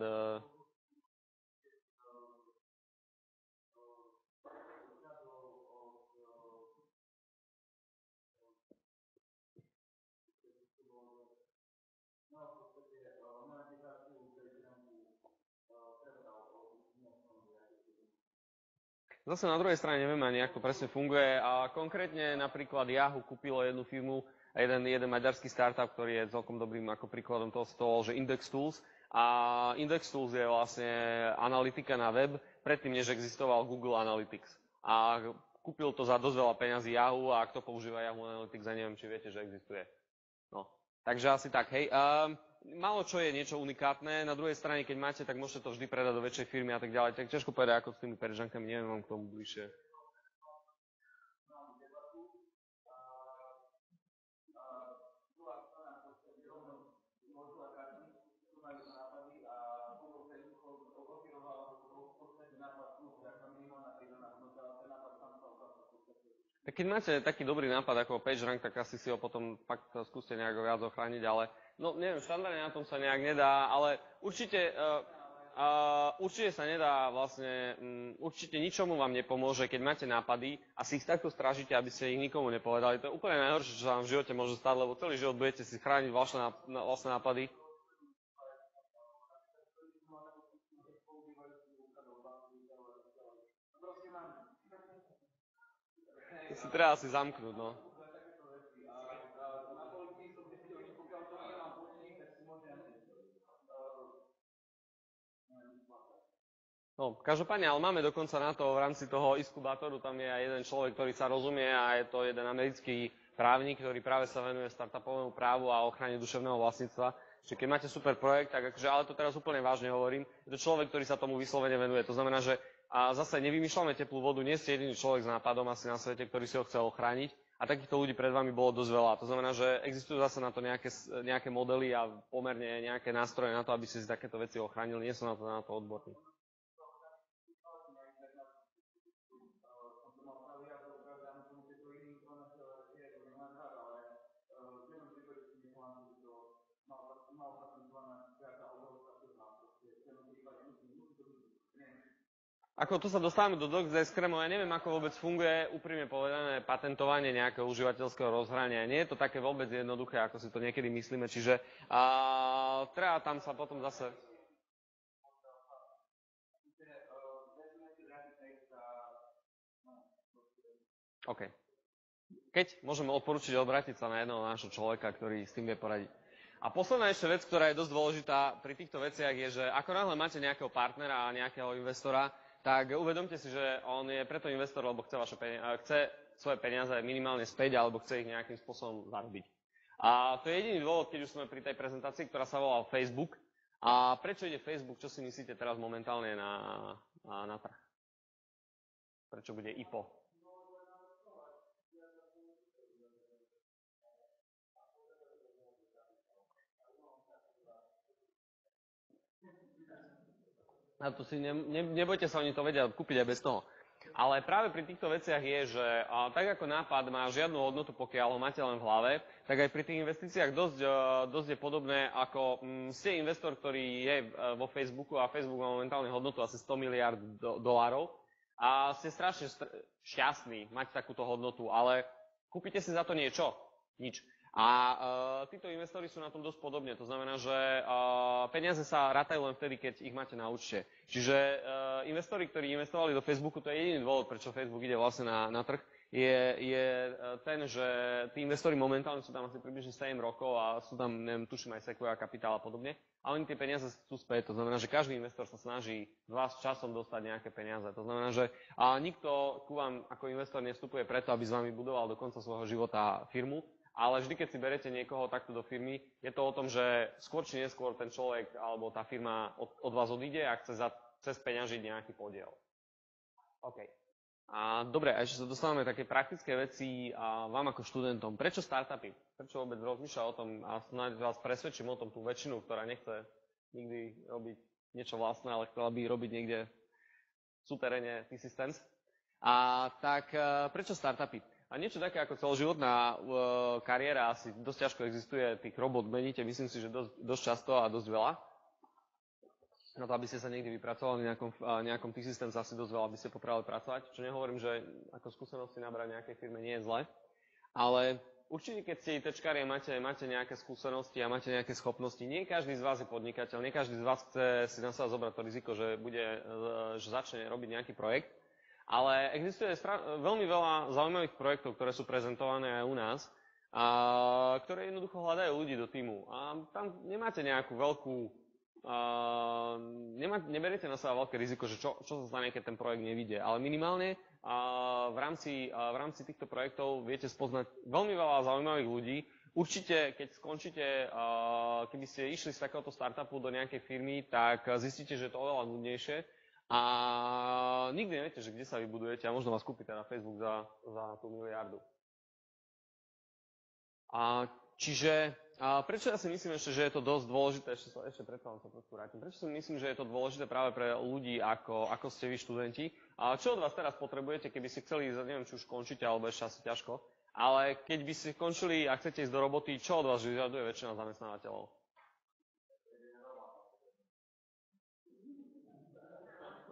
Zase na druhej strane neviem ani, ako to presne funguje. A konkrétne napríklad Yahoo kúpilo jednu firmu, jeden, jeden maďarský startup, ktorý je celkom dobrým ako príkladom toho, toho, že Index Tools. A Index Tools je vlastne analytika na web, predtým, než existoval Google Analytics. A kúpil to za dosť veľa peňazí Yahoo a kto používa Yahoo Analytics, ja neviem, či viete, že existuje. No. Takže asi tak, hej. Um, málo čo je niečo unikátne, na druhej strane, keď máte, tak môžete to vždy predať do väčšej firmy a tak ďalej. Tak ťažko povedať, ako s tými peržankami, neviem vám k tomu bližšie. Tak keď máte taký dobrý nápad ako PageRank, tak asi si ho potom fakt skúste nejak viac ochrániť, ale no neviem, štandardne na tom sa nejak nedá, ale určite, uh, uh, určite sa nedá vlastne, um, určite ničomu vám nepomôže, keď máte nápady a si ich takto strážite, aby ste ich nikomu nepovedali. To je úplne najhoršie, čo vám v živote môže stať, lebo celý život budete si chrániť vlastné, vlastné nápady. si treba asi zamknúť, no. No, každopádne, ale máme dokonca na to v rámci toho iskubátoru, tam je aj jeden človek, ktorý sa rozumie a je to jeden americký právnik, ktorý práve sa venuje startupovému právu a ochrane duševného vlastníctva. Čiže keď máte super projekt, tak akože, ale to teraz úplne vážne hovorím, je to človek, ktorý sa tomu vyslovene venuje. To znamená, že a zase nevymýšľame teplú vodu, nie ste jediný človek s nápadom asi na svete, ktorý si ho chce ochrániť. A takýchto ľudí pred vami bolo dosť veľa. To znamená, že existujú zase na to nejaké, nejaké modely a pomerne nejaké nástroje na to, aby ste si takéto veci ochránili. Nie som na to, na to odborný. Ako to sa dostávame do Docs Eskremov, ja neviem, ako vôbec funguje, úprimne povedané, patentovanie nejakého užívateľského rozhrania. Nie je to také vôbec jednoduché, ako si to niekedy myslíme, čiže a, treba tam sa potom zase... OK. Keď môžeme odporučiť obrátiť sa na jedného nášho človeka, ktorý s tým vie poradiť. A posledná ešte vec, ktorá je dosť dôležitá pri týchto veciach, je, že ako náhle máte nejakého partnera a nejakého investora, tak uvedomte si, že on je preto investor, lebo chce, vaše peniaze, chce svoje peniaze minimálne späť, alebo chce ich nejakým spôsobom zarobiť. A to je jediný dôvod, keď už sme pri tej prezentácii, ktorá sa volá Facebook. A prečo ide Facebook? Čo si myslíte teraz momentálne na, na, na trh? Prečo bude IPO? A to si ne, ne, nebojte sa, oni to vedia kúpiť aj bez toho. Ale práve pri týchto veciach je, že a, tak ako nápad má žiadnu hodnotu, pokiaľ ho máte len v hlave, tak aj pri tých investíciách dosť, a, dosť je podobné, ako m, mm, ste investor, ktorý je vo Facebooku a Facebook má momentálne hodnotu asi 100 miliard do, dolárov a ste strašne šťastní mať takúto hodnotu, ale kúpite si za to niečo? Nič. A uh, títo investori sú na tom dosť podobne. To znamená, že uh, peniaze sa rátajú len vtedy, keď ich máte na účte. Čiže uh, investori, ktorí investovali do Facebooku, to je jediný dôvod, prečo Facebook ide vlastne na, na trh, je, je ten, že tí investori momentálne sú tam asi približne 7 rokov a sú tam, neviem, tuším aj Sequoia kapitál a podobne. A oni tie peniaze chcú späť. To znamená, že každý investor sa snaží z vás časom dostať nejaké peniaze. To znamená, že a nikto ku vám ako investor nestupuje preto, aby s vami budoval do konca svojho života firmu, ale vždy, keď si berete niekoho takto do firmy, je to o tom, že skôr či neskôr ten človek alebo tá firma od, od vás odíde a chce za, cez peňažiť nejaký podiel. OK. A dobre, a ešte sa dostávame také praktické veci a vám ako študentom. Prečo startupy? Prečo vôbec rozmýšľa o tom a snáď vás presvedčím o tom tú väčšinu, ktorá nechce nikdy robiť niečo vlastné, ale chcela by robiť niekde v súteréne T-Systems. A tak e, prečo startupy? A niečo také ako celoživotná uh, kariéra, asi dosť ťažko existuje, tých robot meníte, myslím si, že dosť, dosť často a dosť veľa. Na to, aby ste sa niekde vypracovali v nejakom, nejakom tých systém, asi dosť veľa by ste popravili pracovať. Čo nehovorím, že ako skúsenosti nabrať nejakej firme nie je zle. Ale určite, keď ste ITčkári a máte, máte nejaké skúsenosti a máte nejaké schopnosti, nie každý z vás je podnikateľ, nie každý z vás chce si na seba zobrať to riziko, že, bude, uh, že začne robiť nejaký projekt. Ale existuje veľmi veľa zaujímavých projektov, ktoré sú prezentované aj u nás, a ktoré jednoducho hľadajú ľudí do týmu. A tam nemáte nejakú veľkú... A, nemá, neberiete na seba veľké riziko, že čo, čo sa stane, keď ten projekt nevidie. Ale minimálne a, v, rámci, a, v rámci týchto projektov viete spoznať veľmi veľa zaujímavých ľudí. Určite, keď skončíte, a, keby ste išli z takéhoto startupu do nejakej firmy, tak zistíte, že je to oveľa nudnejšie a nikdy neviete, že kde sa vybudujete a možno vás kúpite na Facebook za, za tú miliardu. A čiže a prečo ja si myslím ešte, že je to dosť dôležité, ešte, sa, ešte predtým sa trošku vrátim, prečo si myslím, že je to dôležité práve pre ľudí, ako, ako ste vy študenti? A čo od vás teraz potrebujete, keby ste chceli, neviem, či už končíte, alebo ešte asi ťažko, ale keď by ste končili a chcete ísť do roboty, čo od vás vyžaduje väčšina zamestnávateľov?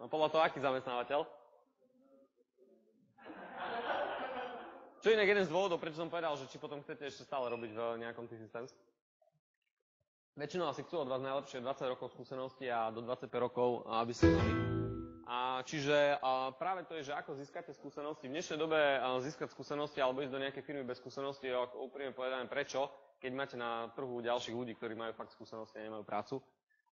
No podľa toho, aký zamestnávateľ? Čo inak jeden z dôvodov, prečo som povedal, že či potom chcete ešte stále robiť v nejakom T-Systems? Väčšinou asi chcú od vás najlepšie 20 rokov skúsenosti a do 25 rokov, aby ste mali. A čiže a práve to je, že ako získate skúsenosti. V dnešnej dobe získať skúsenosti alebo ísť do nejakej firmy bez skúsenosti je úprimne povedané prečo, keď máte na trhu ďalších ľudí, ktorí majú fakt skúsenosti a nemajú prácu.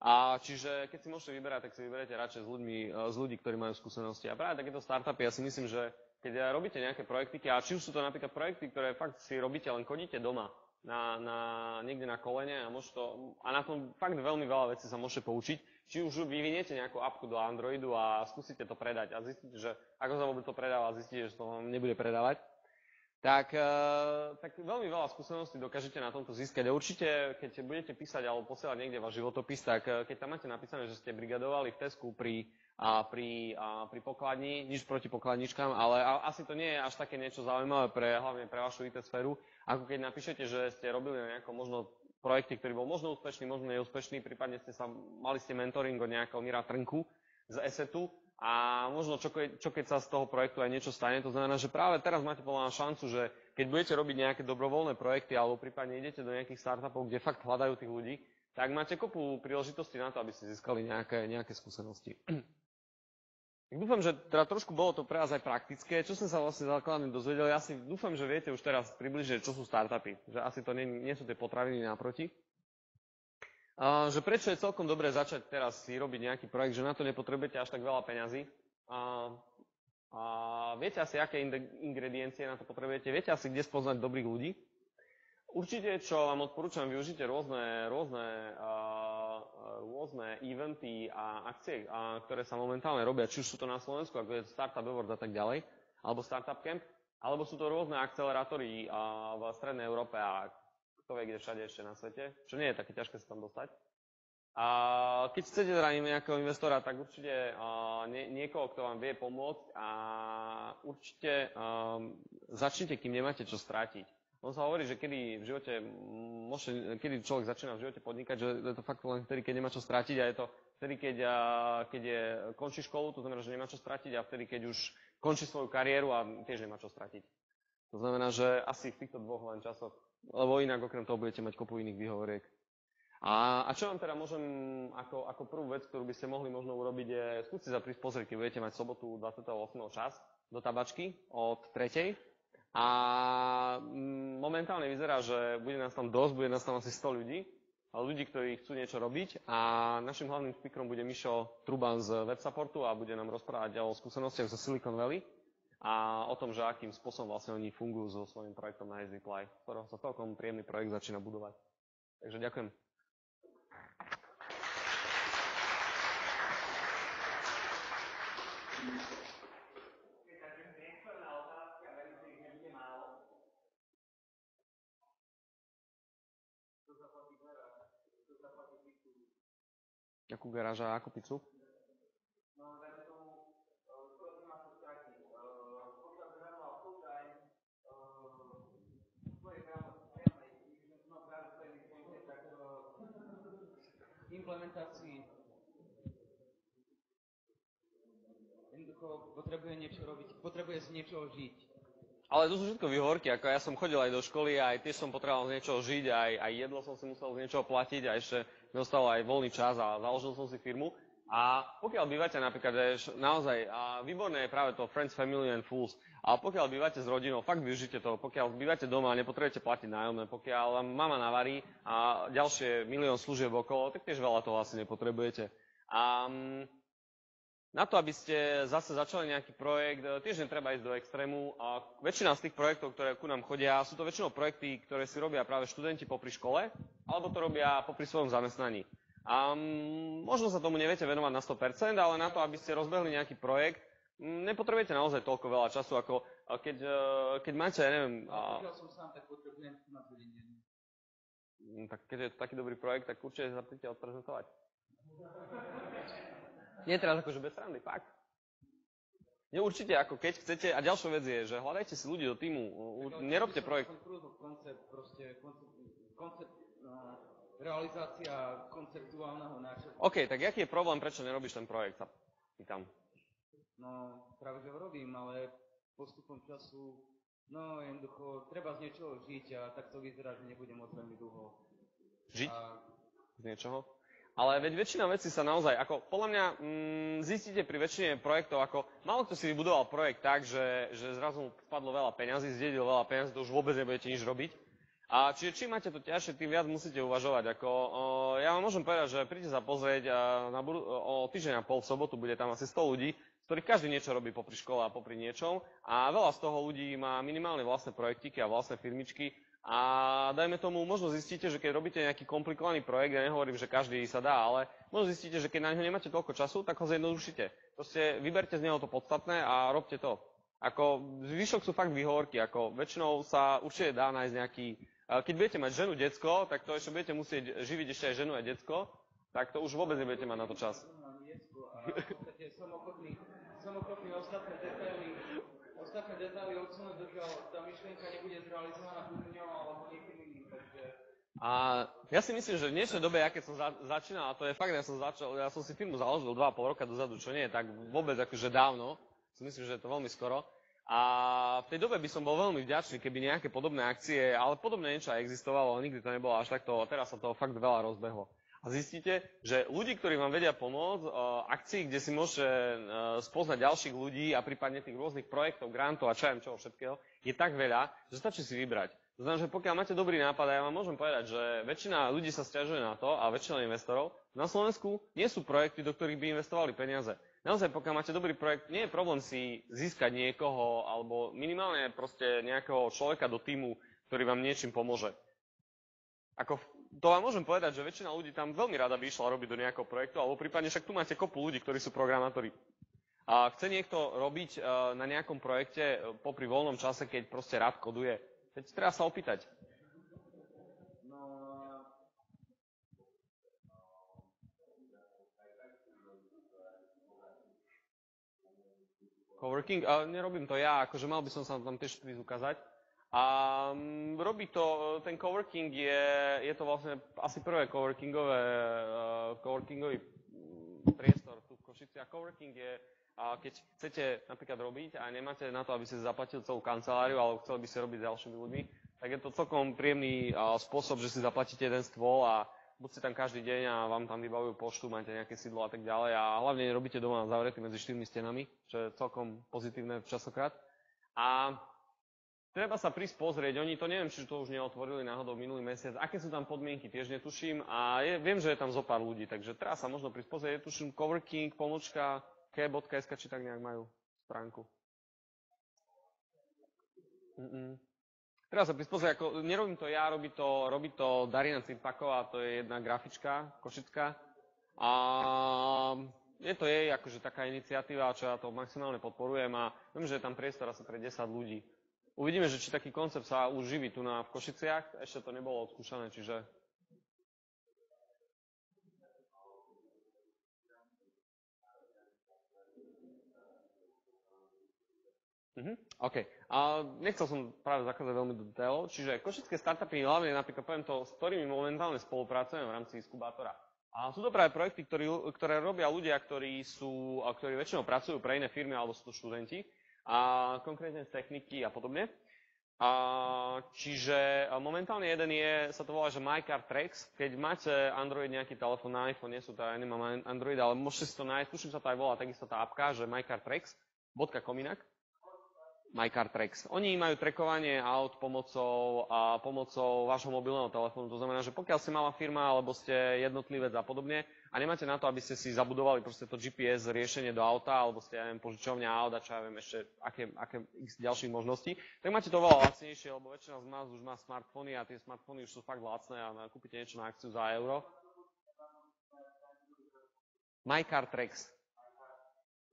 A čiže keď si môžete vyberať, tak si vyberete radšej z, ľuďmi, e, z ľudí, ktorí majú skúsenosti. A práve takéto startupy, ja si myslím, že keď robíte nejaké projekty, a či už sú to napríklad projekty, ktoré fakt si robíte, len chodíte doma, na, na, niekde na kolene a, to, a na tom fakt veľmi veľa vecí sa môžete poučiť. Či už vyviniete nejakú apku do Androidu a skúsite to predať a zistíte, že ako sa vôbec to predáva a zistíte, že to vám nebude predávať tak, eh, tak veľmi veľa skúseností dokážete na tomto získať. Určite, keď budete písať alebo posielať niekde váš životopis, tak eh, keď tam máte napísané, že ste brigadovali v Tesku pri, a, pri, a, pri pokladni, nič proti pokladničkám, ale a, asi to nie je až také niečo zaujímavé pre, hlavne pre vašu IT sféru, ako keď napíšete, že ste robili na nejakom možno projekte, ktorý bol možno úspešný, možno neúspešný, prípadne ste sa, mali ste mentoring od nejakého Mira Trnku z ESETu a možno čo, čo keď sa z toho projektu aj niečo stane. To znamená, že práve teraz máte podľa šancu, že keď budete robiť nejaké dobrovoľné projekty alebo prípadne idete do nejakých startupov, kde fakt hľadajú tých ľudí, tak máte kopu príležitosti na to, aby ste získali nejaké, nejaké skúsenosti. Tak dúfam, že teda trošku bolo to pre vás aj praktické. Čo som sa vlastne základne dozvedel, ja si dúfam, že viete už teraz približne, čo sú startupy. Že asi to nie, nie sú tie potraviny naproti že prečo je celkom dobré začať teraz si robiť nejaký projekt, že na to nepotrebujete až tak veľa peňazí. A, a viete asi, aké ingrediencie na to potrebujete, viete asi, kde spoznať dobrých ľudí. Určite, čo vám odporúčam, využite rôzne, rôzne, uh, rôzne eventy a akcie, uh, ktoré sa momentálne robia, či už sú to na Slovensku, ako je Startup Award a tak ďalej, alebo Startup Camp, alebo sú to rôzne akcelerátory uh, v Strednej Európe a kto vie, kde všade ešte na svete, čo nie je také ťažké sa tam dostať. A keď chcete teda nejakého investora, tak určite uh, nie, niekoho, kto vám vie pomôcť a určite um, začnite, kým nemáte čo strátiť. On sa hovorí, že kedy v živote môže, kedy človek začína v živote podnikať, že je to fakt len vtedy, keď nemá čo strátiť a je to vtedy, keď, keď je, končí školu, to znamená, že nemá čo stratiť a vtedy, keď už končí svoju kariéru a tiež nemá čo stratiť. To znamená, že asi v týchto dvoch len časoch, lebo inak okrem toho budete mať kopu iných výhovoriek. A, a čo vám teda môžem ako, ako prvú vec, ktorú by ste mohli možno urobiť, je skúste sa prísť pozrieť, keď budete mať sobotu 28. čas do tabačky od 3. A mm, momentálne vyzerá, že bude nás tam dosť, bude nás tam asi 100 ľudí, ľudí, ktorí chcú niečo robiť a našim hlavným speakerom bude Mišo Truban z WebSupportu a bude nám rozprávať o skúsenostiach zo Silicon Valley a o tom, že akým spôsobom vlastne oni fungujú so svojím projektom na SDPly, ktorého sa celkom príjemný projekt začína budovať. Takže ďakujem. Akú garáž a akú pizzu? Implementácii jednoducho potrebuje niečo robiť, potrebuje z niečoho žiť. Ale to sú všetko výhovorky, ako ja som chodil aj do školy aj tiež som potreboval z niečoho žiť, aj, aj jedlo som si musel z niečoho platiť a ešte mi aj voľný čas a založil som si firmu. A pokiaľ bývate napríklad, naozaj, a výborné je práve to Friends, Family and Fools, a pokiaľ bývate s rodinou, fakt využite to. Pokiaľ bývate doma a nepotrebujete platiť nájomné, pokiaľ mama navarí a ďalšie milión služieb okolo, tak tiež veľa toho asi nepotrebujete. A mm, na to, aby ste zase začali nejaký projekt, e, tiež netreba ísť do extrému. A väčšina z tých projektov, ktoré ku nám chodia, sú to väčšinou projekty, ktoré si robia práve študenti popri škole, alebo to robia popri svojom zamestnaní. A možno sa tomu neviete venovať na 100%, ale na to, aby ste rozbehli nejaký projekt, nepotrebujete naozaj toľko veľa času, ako keď, e, keď máte, ja neviem... A... som sám, tak potrebujem na Tak keď je to taký dobrý projekt, tak určite sa príďte odprezentovať. Nie teraz akože bez srandy, fakt. Nie určite, ako keď chcete, a ďalšia vec je, že hľadajte si ľudí do týmu, nerobte projekt. Koncept, proste, koncept, koncept uh, realizácia konceptuálneho náčrtu. OK, tak aký je problém, prečo nerobíš ten projekt, sa pýtam. No, práve že ho robím, ale postupom času, no jednoducho, treba z niečoho žiť a tak to vyzerá, že nebudem môcť veľmi dlho. Žiť? A... Z niečoho? Ale veď väčšina vecí sa naozaj, ako podľa mňa mm, zistíte pri väčšine projektov, ako málo kto si vybudoval projekt tak, že, že zrazu mu spadlo veľa peňazí, zdedil veľa peňazí, to už vôbec nebudete nič robiť. A čiže čím máte to ťažšie, tým viac musíte uvažovať. Ako, o, ja vám môžem povedať, že príďte sa pozrieť a na budu- o týždeň a pol v sobotu bude tam asi 100 ľudí, z ktorých každý niečo robí popri škole a popri niečom. A veľa z toho ľudí má minimálne vlastné projektiky a vlastné firmičky a dajme tomu, možno zistíte, že keď robíte nejaký komplikovaný projekt, ja nehovorím, že každý sa dá, ale možno zistíte, že keď na neho nemáte toľko času, tak ho zjednodušite. Proste vyberte z neho to podstatné a robte to. Ako zvyšok sú fakt výhovorky, ako väčšinou sa určite dá nájsť nejaký... Keď budete mať ženu, decko, tak to ešte budete musieť živiť ešte aj ženu a decko, tak to už vôbec nebudete mať na to čas. som ochotný, som ochotný ostatné detaily ostatné detaily odsunúť, dokiaľ tá myšlienka nebude zrealizovaná buď mňou alebo niekým iným. Takže... A ja si myslím, že v dnešnej dobe, ja keď som za, začínal, a to je fakt, ja som začal, ja som si firmu založil 2,5 roka dozadu, čo nie je tak vôbec akože dávno, si myslím, že je to veľmi skoro. A v tej dobe by som bol veľmi vďačný, keby nejaké podobné akcie, ale podobné niečo aj existovalo, nikdy to nebolo až takto, teraz sa toho fakt veľa rozbehlo a zistíte, že ľudí, ktorí vám vedia pomôcť, akcií, kde si môžete e, spoznať ďalších ľudí a prípadne tých rôznych projektov, grantov a čo čoho všetkého, je tak veľa, že stačí si vybrať. To znamená, že pokiaľ máte dobrý nápad, a ja vám môžem povedať, že väčšina ľudí sa stiažuje na to, a väčšina investorov, na Slovensku nie sú projekty, do ktorých by investovali peniaze. Naozaj, pokiaľ máte dobrý projekt, nie je problém si získať niekoho, alebo minimálne proste nejakého človeka do týmu, ktorý vám niečím pomôže. Ako to vám môžem povedať, že väčšina ľudí tam veľmi rada by išla robiť do nejakého projektu, alebo prípadne však tu máte kopu ľudí, ktorí sú programátori. A chce niekto robiť e, na nejakom projekte e, popri voľnom čase, keď proste rád koduje? Teď treba sa opýtať. Coworking? A nerobím to ja, akože mal by som sa tam tiež prísť ukázať. A um, robí to, ten coworking je, je to vlastne asi prvé coworkingové, uh, coworkingový priestor tu v Košici. A coworking je, uh, keď chcete napríklad robiť a nemáte na to, aby ste zaplatili celú kanceláriu, ale chceli by ste robiť s ďalšími ľuďmi, tak je to celkom príjemný uh, spôsob, že si zaplatíte jeden stôl a buď ste tam každý deň a vám tam vybavujú poštu, máte nejaké sídlo a tak ďalej a hlavne nerobíte doma zavretý medzi štyrmi stenami, čo je celkom pozitívne časokrát. A treba sa prísť pozrieť, oni to neviem, či to už neotvorili náhodou minulý mesiac, aké sú tam podmienky, tiež netuším a je, viem, že je tam zo pár ľudí, takže teraz sa možno prísť pozrieť, je tuším coworking, pomočka, k.sk, či tak nejak majú stránku. Mm-mm. Treba sa prispôsobiť, ako nerobím to ja, robí to, robí to Darina Cimpaková, to je jedna grafička košická. A je to jej akože taká iniciatíva, čo ja to maximálne podporujem a viem, že je tam priestor asi pre 10 ľudí. Uvidíme, že či taký koncept sa už živí tu na, v Košiciach, ešte to nebolo odskúšané, čiže Mhm, OK. A nechcel som práve zakázať veľmi do detailov, čiže košické startupy, hlavne napríklad poviem to, s ktorými momentálne spolupracujem v rámci Iskubátora. A sú to práve projekty, ktorý, ktoré robia ľudia, ktorí, sú, ktorí väčšinou pracujú pre iné firmy alebo sú to študenti, a konkrétne z techniky a podobne. A, čiže momentálne jeden je, sa to volá, že MyCar Tracks. Keď máte Android nejaký telefón na iPhone, nie sú to, ja nemám Android, ale môžete si to nájsť, tuším sa to aj volá takisto tá apka, že MyCar Tracks, inak. MyCarTracks. Oni majú trekovanie aut pomocou, a pomocou vášho mobilného telefónu. To znamená, že pokiaľ ste malá firma alebo ste jednotlivec a podobne a nemáte na to, aby ste si zabudovali proste to GPS riešenie do auta alebo ste, ja neviem, požičovňa auta, čo ja viem ešte, aké, aké x ďalších možností, tak máte to veľa lacnejšie, lebo väčšina z nás už má smartfóny a tie smartfóny už sú fakt lacné a kúpite niečo na akciu za euro. MyCarTracks.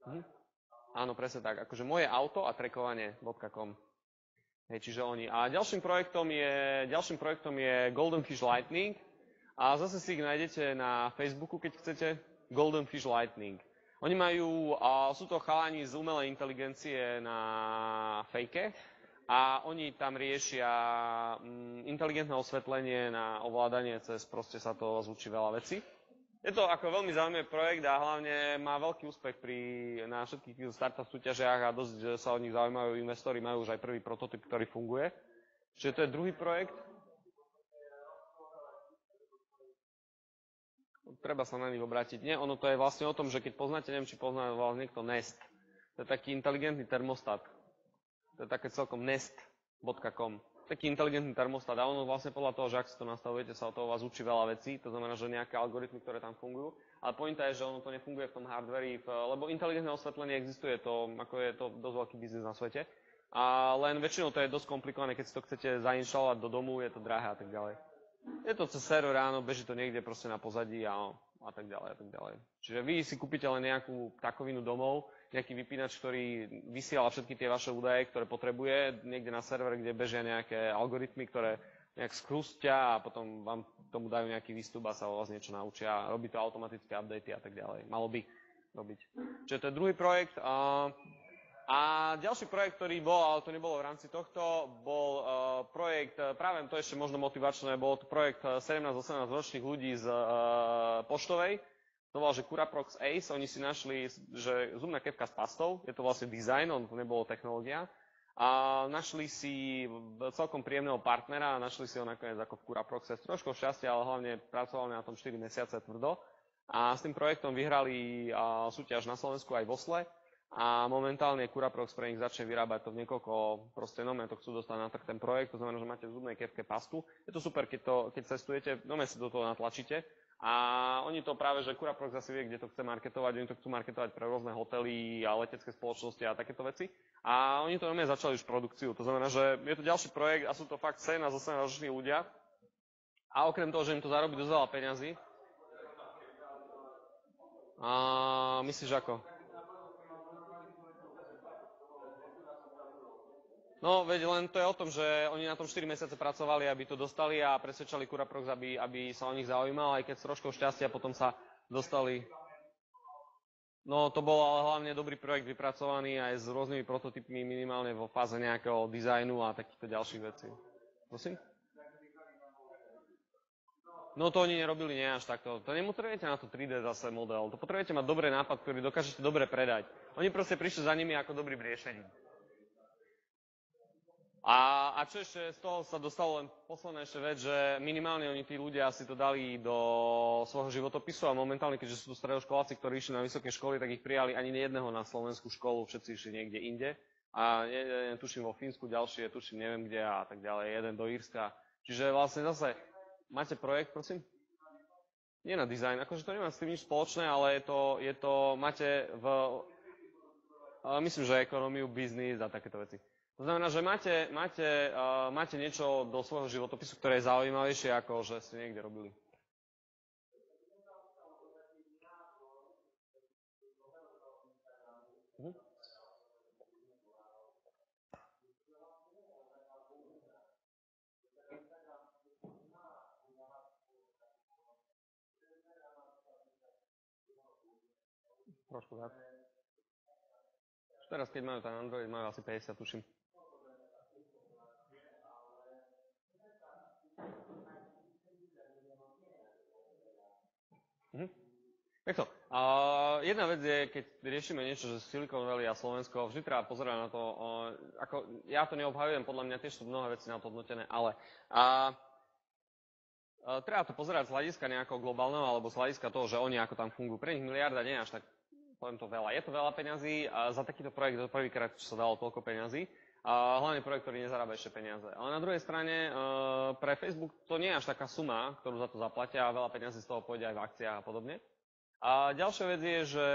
Mhm. Áno, presne tak. Akože moje auto a trekovanie.com. Hej, čiže oni. A ďalším projektom je, ďalším projektom je Golden Fish Lightning. A zase si ich nájdete na Facebooku, keď chcete. Golden Fish Lightning. Oni majú, a sú to chalani z umelej inteligencie na fejke a oni tam riešia mm, inteligentné osvetlenie na ovládanie cez, proste sa to zvučí veľa vecí. Je to ako veľmi zaujímavý projekt a hlavne má veľký úspech pri, na všetkých tých startup súťažiach a dosť sa o nich zaujímajú investori, majú už aj prvý prototyp, ktorý funguje. Čiže to je druhý projekt. Treba sa na nich obrátiť. Nie, ono to je vlastne o tom, že keď poznáte, neviem, či pozná niekto Nest. To je taký inteligentný termostat. To je také celkom nest.com taký inteligentný termostat a ono vlastne podľa toho, že ak si to nastavujete, sa o toho vás učí veľa vecí, to znamená, že nejaké algoritmy, ktoré tam fungujú. Ale pointa je, že ono to nefunguje v tom hardveri, lebo inteligentné osvetlenie existuje, to, ako je to dosť veľký biznis na svete. A len väčšinou to je dosť komplikované, keď si to chcete zainštalovať do domu, je to drahé a tak ďalej. Je to cez server, áno, beží to niekde proste na pozadí a, a tak ďalej a tak ďalej. Čiže vy si kúpite len nejakú takovinu domov, nejaký vypínač, ktorý vysiela všetky tie vaše údaje, ktoré potrebuje, niekde na server, kde bežia nejaké algoritmy, ktoré nejak skrustia a potom vám tomu dajú nejaký výstup a sa o vás niečo naučia. Robí to automatické updaty a tak ďalej. Malo by robiť. Čiže to je druhý projekt. A, a ďalší projekt, ktorý bol, ale to nebolo v rámci tohto, bol uh, projekt, práve to ešte možno motivačné, bol to projekt 17-18 ročných ľudí z uh, Poštovej, to volal, že Curaprox Ace, oni si našli, že zubná kevka s pastou, je to vlastne design, on to nebolo technológia, a našli si celkom príjemného partnera a našli si ho nakoniec ako v Curaproxe s šťastia, ale hlavne pracovali na tom 4 mesiace tvrdo. A s tým projektom vyhrali súťaž na Slovensku aj v Osle a momentálne Curaprox pre nich začne vyrábať to v niekoľko, proste no, to chcú dostať na tak ten projekt, to znamená, že máte v zubnej kevke pastu. Je to super, keď, to, keď cestujete, no si do toho natlačíte a oni to práve, že Curaprox asi vie, kde to chce marketovať, oni to chcú marketovať pre rôzne hotely a letecké spoločnosti a takéto veci. A oni to normálne začali už produkciu. To znamená, že je to ďalší projekt a sú to fakt 17 a 18 roční ľudia. A okrem toho, že im to zarobí dosť veľa peňazí. A myslíš ako? No, veď len to je o tom, že oni na tom 4 mesiace pracovali, aby to dostali a presvedčali Curaprox, aby, aby sa o nich zaujímal, aj keď s troškou šťastia potom sa dostali... No to bol ale hlavne dobrý projekt vypracovaný aj s rôznymi prototypmi minimálne vo fáze nejakého dizajnu a takýchto ďalších vecí. Prosím? No to oni nerobili nie až takto. To nepotrebujete na to 3D zase model. To potrebujete mať dobrý nápad, ktorý dokážete dobre predať. Oni proste prišli za nimi ako dobrým riešením. A, a čo ešte z toho sa dostalo len posledná ešte vec, že minimálne oni tí ľudia si to dali do svojho životopisu a momentálne, keďže sú tu stredoškoláci, ktorí išli na vysoké školy, tak ich prijali ani jedného na slovenskú školu, všetci išli niekde inde. A jeden tuším vo Fínsku, ďalší je tuším neviem kde a tak ďalej, jeden do Írska. Čiže vlastne zase, máte projekt, prosím? Nie na dizajn, akože to nemá s tým nič spoločné, ale je to, je to máte v, myslím, že ekonómiu, biznis a takéto veci. To znamená, že máte, máte, uh, máte niečo do svojho životopisu, ktoré je zaujímavejšie, ako že ste niekde robili. Uh-huh. Trošku viac. Teraz, keď majú ten Android, majú asi 50, tuším. Mhm. Takto. Uh, jedna vec je, keď riešime niečo, že Silicon Valley a Slovensko, vždy treba pozerať na to, ako, ja to neobhajujem, podľa mňa tiež sú mnohé veci na to hodnotené, ale uh, uh, treba to pozerať z hľadiska nejakého globálneho, alebo z hľadiska toho, že oni ako tam fungujú. Pre nich miliarda nie je až tak, poviem to veľa. Je to veľa peňazí a za takýto projekt to prvýkrát, čo sa dalo toľko peňazí. A hlavne projekt, ktorý nezarába ešte peniaze. Ale na druhej strane, pre Facebook to nie je až taká suma, ktorú za to zaplatia a veľa peniazí z toho pôjde aj v akciách a podobne. A ďalšia vec je, že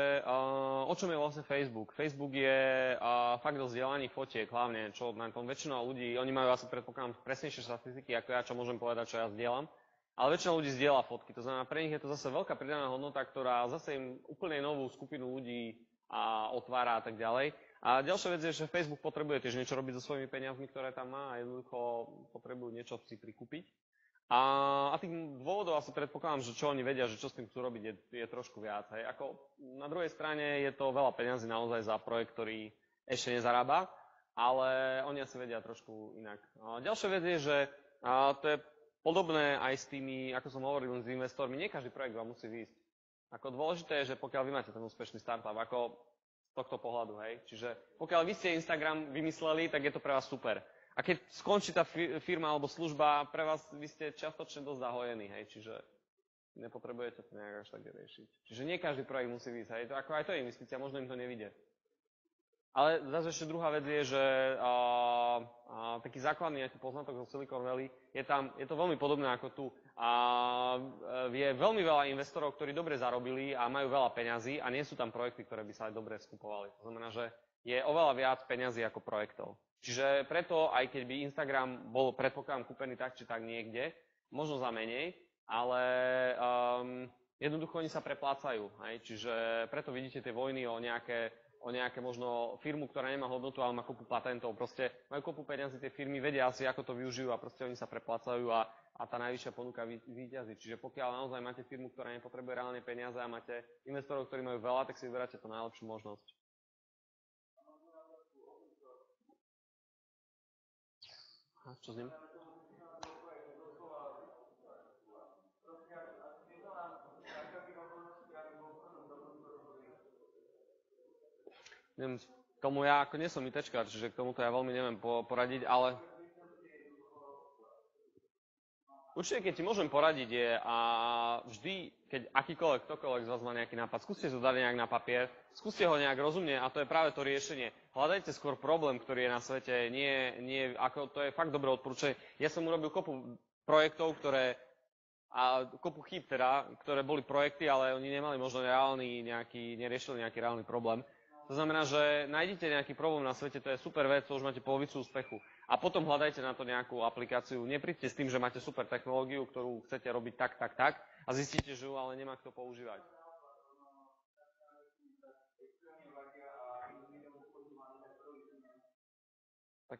o čom je vlastne Facebook? Facebook je fakt do zdieľaných fotiek, hlavne, čo na tom väčšina ľudí, oni majú asi predpokladám presnejšie štatistiky ako ja, čo môžem povedať, čo ja zdieľam. Ale väčšina ľudí zdieľa fotky, to znamená, pre nich je to zase veľká pridaná hodnota, ktorá zase im úplne novú skupinu ľudí a otvára a tak ďalej. A ďalšia vec je, že Facebook potrebuje tiež niečo robiť so svojimi peniazmi, ktoré tam má a jednoducho potrebujú niečo si prikúpiť. A, a tých dôvodov asi predpokladám, že čo oni vedia, že čo s tým chcú robiť, je, je trošku viac. Hej. Ako, na druhej strane je to veľa peňazí naozaj za projekt, ktorý ešte nezarába, ale oni asi vedia trošku inak. A ďalšia vec je, že a to je podobné aj s tými, ako som hovoril, s investormi. Nie každý projekt vám musí výjsť. Ako dôležité je, že pokiaľ vy máte ten úspešný startup, ako tohto pohľadu, hej. Čiže pokiaľ vy ste Instagram vymysleli, tak je to pre vás super. A keď skončí tá firma alebo služba, pre vás vy ste častočne dosť zahojení, hej, čiže nepotrebujete to nejak až tak riešiť. Čiže nie každý projekt musí výsť, hej, to, ako aj to je investícia, možno im to nevidie. Ale zase ešte druhá vec je, že a, a, taký základný nejaký poznatok zo Silicon Valley je tam, je to veľmi podobné ako tu. A, je veľmi veľa investorov, ktorí dobre zarobili a majú veľa peňazí a nie sú tam projekty, ktoré by sa aj dobre skupovali. To znamená, že je oveľa viac peňazí ako projektov. Čiže preto, aj keď by Instagram bol predpokladám kúpený tak či tak niekde, možno za menej, ale um, jednoducho oni sa preplácajú. Hej? Čiže preto vidíte tie vojny o nejaké o nejaké možno firmu, ktorá nemá hodnotu, ale má kopu patentov. Proste majú kopu peniazy, tie firmy vedia asi, ako to využijú a proste oni sa preplácajú a, a tá najvyššia ponuka výťazí. Čiže pokiaľ naozaj máte firmu, ktorá nepotrebuje reálne peniaze a máte investorov, ktorí majú veľa, tak si vyberáte tú najlepšiu možnosť. A čo s ním? neviem, tomu ja ako nie som čiže k tomuto ja veľmi neviem poradiť, ale Určite, keď ti môžem poradiť je a vždy, keď akýkoľvek, ktokoľvek z vás má nejaký nápad, skúste to dať nejak na papier, skúste ho nejak rozumne a to je práve to riešenie. Hľadajte skôr problém, ktorý je na svete, nie, nie ako, to je fakt dobré odporúčanie. Ja som urobil kopu projektov, ktoré a kopu chýb teda, ktoré boli projekty, ale oni nemali možno reálny nejaký, neriešili nejaký reálny problém. To znamená, že nájdete nejaký problém na svete, to je super vec, to už máte polovicu úspechu. A potom hľadajte na to nejakú aplikáciu. Nepríďte s tým, že máte super technológiu, ktorú chcete robiť tak, tak, tak a zistíte, že ju ale nemá kto používať. Tak.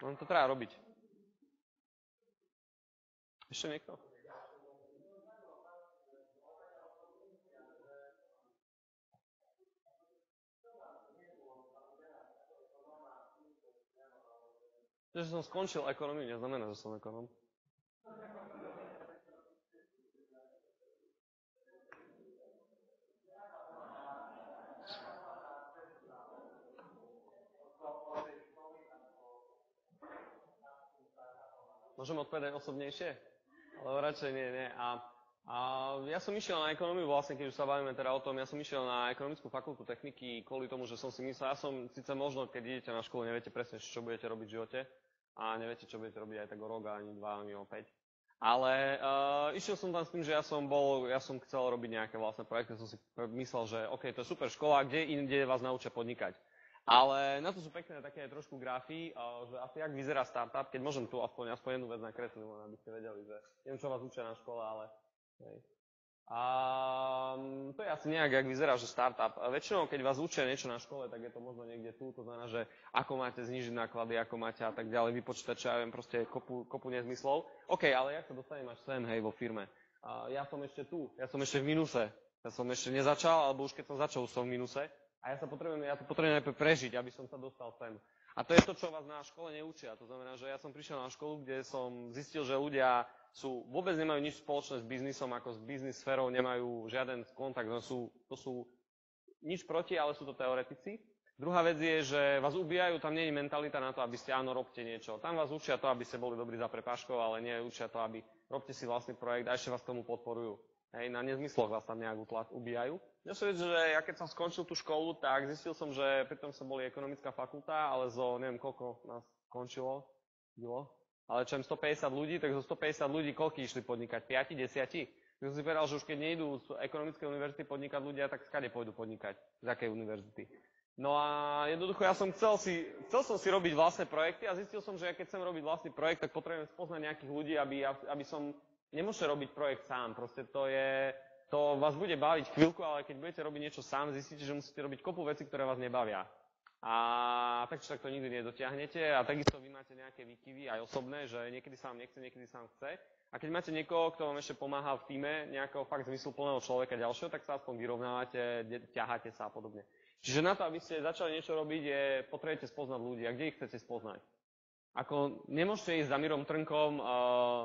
No to treba robiť. Ešte niekto? Že som skončil ekonómiu, neznamená, že som ekonóm. Môžem odpovedať osobnejšie? Radšej nie, nie. A, a ja som išiel na ekonómiu vlastne, keď už sa bavíme teda o tom, ja som išiel na ekonomickú fakultu techniky kvôli tomu, že som si myslel, ja som síce možno, keď idete na školu, neviete presne, čo budete robiť v živote a neviete, čo budete robiť aj tak o rok, ani dva, ani o päť. Ale uh, išiel som tam s tým, že ja som bol, ja som chcel robiť nejaké vlastné projekty, som si myslel, že OK, to je super škola, kde inde vás naučia podnikať. Ale na to sú pekné také trošku grafy, že asi jak vyzerá startup, keď môžem tu aspoň, aspoň jednu vec nakresliť, aby ste vedeli, že neviem, čo vás učia na škole, ale hej. A mm, to je asi nejak, jak vyzerá, že startup. A väčšinou, keď vás učia niečo na škole, tak je to možno niekde tu, to znamená, že ako máte znižiť náklady, ako máte a tak ďalej, vypočítať, čo ja viem, proste kopu, kopu nezmyslov. OK, ale jak sa dostanem až sem, hej, vo firme? A ja som ešte tu, ja som ešte v minuse. Ja som ešte nezačal, alebo už keď som začal, som v minuse. A ja sa potrebujem, ja to potrebujem najprv prežiť, aby som sa dostal sem. A to je to, čo vás na škole neučia. To znamená, že ja som prišiel na školu, kde som zistil, že ľudia sú, vôbec nemajú nič spoločné s biznisom, ako s biznis sférou nemajú žiaden kontakt. No sú, to sú nič proti, ale sú to teoretici. Druhá vec je, že vás ubijajú, tam nie je mentalita na to, aby ste áno, robte niečo. Tam vás učia to, aby ste boli dobrí za prepáškov, ale nie učia to, aby robte si vlastný projekt a ešte vás tomu podporujú. Hej, na nezmysloch vás tam nejak ubijajú. Ďalšia vec, že ja keď som skončil tú školu, tak zistil som, že pritom som boli ekonomická fakulta, ale zo neviem koľko nás skončilo, bylo, ale čo 150 ľudí, tak zo 150 ľudí koľko išli podnikať? 5, 10? Tak som si povedal, že už keď nejdú z ekonomickej univerzity podnikať ľudia, tak skade pôjdu podnikať? Z akej univerzity? No a jednoducho ja som chcel si, chcel som si robiť vlastné projekty a zistil som, že ja keď chcem robiť vlastný projekt, tak potrebujem spoznať nejakých ľudí, aby, aby som nemôžete robiť projekt sám. Proste to je, to vás bude baviť chvíľku, ale keď budete robiť niečo sám, zistíte, že musíte robiť kopu veci, ktoré vás nebavia. A tak či tak to nikdy nedotiahnete a takisto vy máte nejaké výkyvy aj osobné, že niekedy sa vám nechce, niekedy sa vám chce. A keď máte niekoho, kto vám ešte pomáha v týme, nejakého fakt zmysluplného človeka ďalšieho, tak sa aspoň vyrovnávate, ťaháte sa a podobne. Čiže na to, aby ste začali niečo robiť, je potrebujete spoznať ľudí. A kde ich chcete spoznať? Ako nemôžete ísť za Mirom Trnkom uh,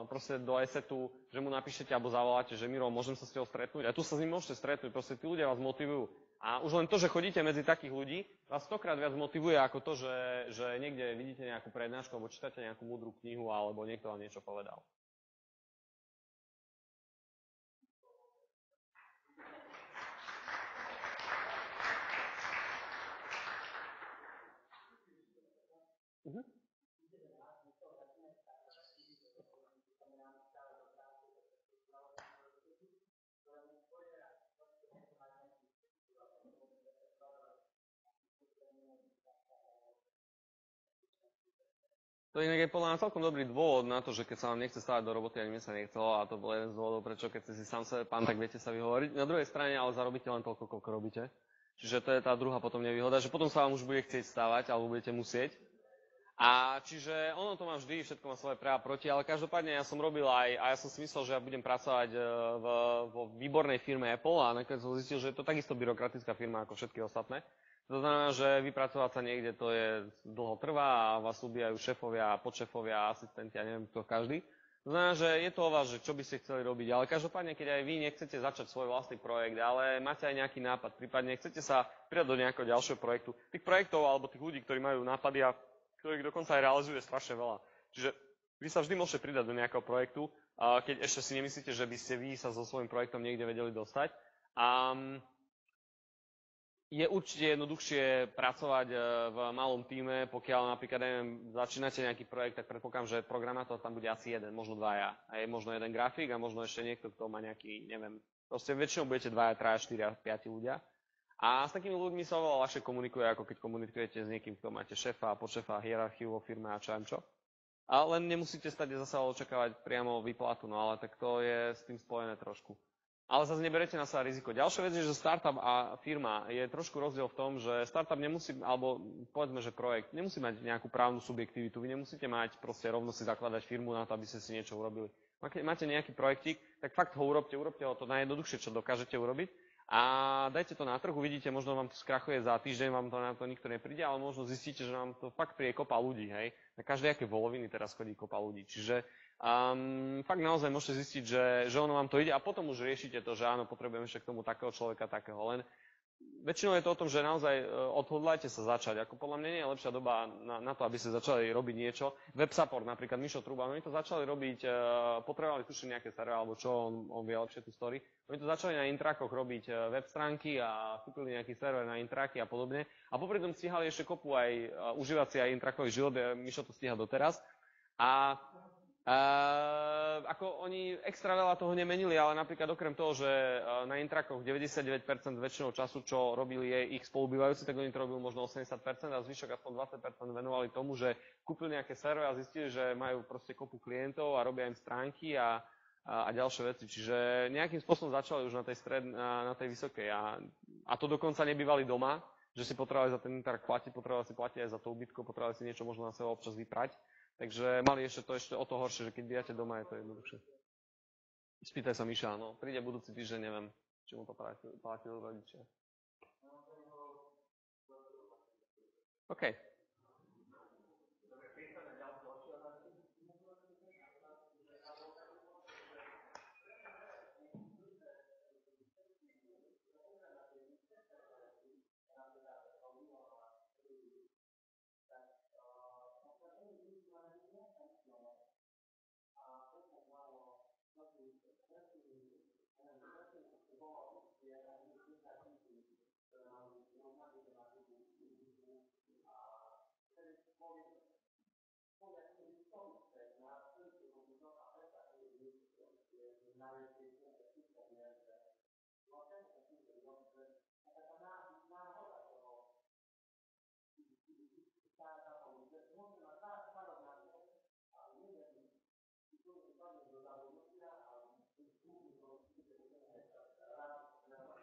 proste do ESETu, že mu napíšete alebo zavoláte, že Miro, môžem sa s tebou stretnúť. A tu sa s ním môžete stretnúť, proste tí ľudia vás motivujú. A už len to, že chodíte medzi takých ľudí, vás stokrát viac motivuje ako to, že, že niekde vidíte nejakú prednášku alebo čítate nejakú múdru knihu alebo niekto vám niečo povedal. Uh-huh. To inak je podľa mňa celkom dobrý dôvod na to, že keď sa vám nechce stávať do roboty, ani mne sa nechcelo, a to bol jeden z dôvodov, prečo keď ste si sám sebe pán, tak viete sa vyhovoriť. Na druhej strane ale zarobíte len toľko, koľko robíte. Čiže to je tá druhá potom nevýhoda, že potom sa vám už bude chcieť stávať, alebo budete musieť. A čiže ono to má vždy, všetko má svoje pre a proti, ale každopádne ja som robil aj, a ja som si myslel, že ja budem pracovať e, v, vo výbornej firme Apple a nakoniec som zistil, že je to takisto byrokratická firma ako všetky ostatné. To znamená, že vypracovať sa niekde to je dlho trvá a vás ubijajú šéfovia, podšefovia, asistenti a neviem kto každý. To znamená, že je to o vás, že čo by ste chceli robiť. Ale každopádne, keď aj vy nechcete začať svoj vlastný projekt, ale máte aj nejaký nápad, prípadne chcete sa pridať do nejakého ďalšieho projektu. Tých projektov alebo tých ľudí, ktorí majú nápady a ktorých dokonca aj realizujú, je strašne veľa. Čiže vy sa vždy môžete pridať do nejakého projektu, keď ešte si nemyslíte, že by ste vy sa so svojím projektom niekde vedeli dostať. A je určite jednoduchšie pracovať e, v malom týme, pokiaľ napríklad, neviem, začínate nejaký projekt, tak predpokladám, že programátor tam bude asi jeden, možno dvaja. A je možno jeden grafik a možno ešte niekto, kto má nejaký, neviem, proste väčšinou budete dvaja, traja, štyria, piati ľudia. A s takými ľuďmi sa oveľa ľahšie komunikuje, ako keď komunikujete s niekým, kto máte šéfa, podšefa, hierarchiu vo firme a čo čo. A len nemusíte stať zase očakávať priamo výplatu, no ale tak to je s tým spojené trošku. Ale zase neberete na sa riziko. Ďalšia vec je, že startup a firma je trošku rozdiel v tom, že startup nemusí, alebo povedzme, že projekt, nemusí mať nejakú právnu subjektivitu. Vy nemusíte mať proste rovno si zakladať firmu na to, aby ste si niečo urobili. Keď máte nejaký projektík, tak fakt ho urobte, urobte ho to najjednoduchšie, čo dokážete urobiť a dajte to na trh, uvidíte, možno vám to skrachuje za týždeň, vám to na to nikto nepríde, ale možno zistíte, že vám to fakt príde kopa ľudí, hej. Na každé aké voloviny teraz chodí kopa ľudí. Čiže Um, fakt naozaj môžete zistiť, že, že ono vám to ide a potom už riešite to, že áno, potrebujeme ešte k tomu takého človeka, takého. Len väčšinou je to o tom, že naozaj e, odhodlajte sa začať. Ako podľa mňa nie je lepšia doba na, na to, aby ste začali robiť niečo. Web support, napríklad Mišo Truba, oni to začali robiť, uh, potrebovali tušiť nejaké server, alebo čo, on, on vie lepšie tú story. Oni to začali na intrakoch robiť uh, web stránky a kúpili nejaký server na intraky a podobne. A popri tom stíhali ešte kopu aj uh, užívací aj intrakový život, Mišo to stíha doteraz. A Uh, ako oni extra veľa toho nemenili, ale napríklad okrem toho, že na intrakoch 99% väčšinou času, čo robili je ich spolubývajúci, tak oni to robili možno 80% a zvyšok aspoň 20% venovali tomu, že kúpili nejaké servery a zistili, že majú proste kopu klientov a robia im stránky a, a, a ďalšie veci. Čiže nejakým spôsobom začali už na tej, stred, na, na tej vysokej a, a to dokonca nebývali doma, že si potrebovali za ten intrak platiť, potrebovali si platiť aj za to ubytko, potrebovali si niečo možno na seba občas vyprať Takže mali ešte to ešte o to horšie, že keď bývate doma, je to jednoduchšie. Spýtaj sa Miša, no. Príde budúci týždeň, neviem, či mu to platili rodičia. OK.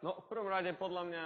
No, v prvom rade, podľa mňa,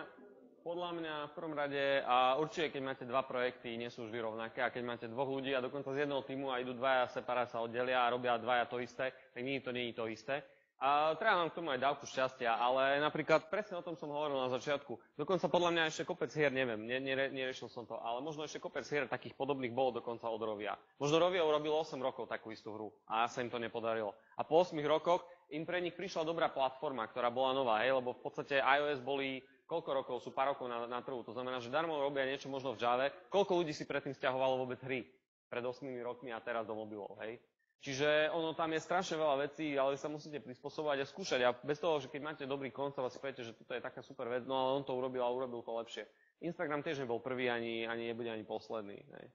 podľa mňa v prvom rade, a určite keď máte dva projekty, nie sú vždy rovnaké, a keď máte dvoch ľudí a dokonca z jedného týmu a idú dvaja separát sa oddelia a robia dvaja to isté, tak nie to nie je to isté. A treba mám k tomu aj dávku šťastia, ale napríklad presne o tom som hovoril na začiatku. Dokonca podľa mňa ešte kopec hier, neviem, ne, som to, ale možno ešte kopec hier takých podobných bolo dokonca od Rovia. Možno Rovia urobil 8 rokov takú istú hru a sa im to nepodarilo. A po 8 rokoch im pre nich prišla dobrá platforma, ktorá bola nová, hej, lebo v podstate iOS boli koľko rokov, sú pár rokov na, na trhu. To znamená, že darmo robia niečo možno v Java. Koľko ľudí si predtým stiahovalo vôbec hry? Pred 8 rokmi a teraz do mobilov, hej? Čiže ono tam je strašne veľa vecí, ale sa musíte prispôsobovať a skúšať. A bez toho, že keď máte dobrý koncept a si poviete, že toto je taká super vec, no ale on to urobil a urobil to lepšie. Instagram tiež nebol prvý, ani, ani nebude ani posledný. Hej.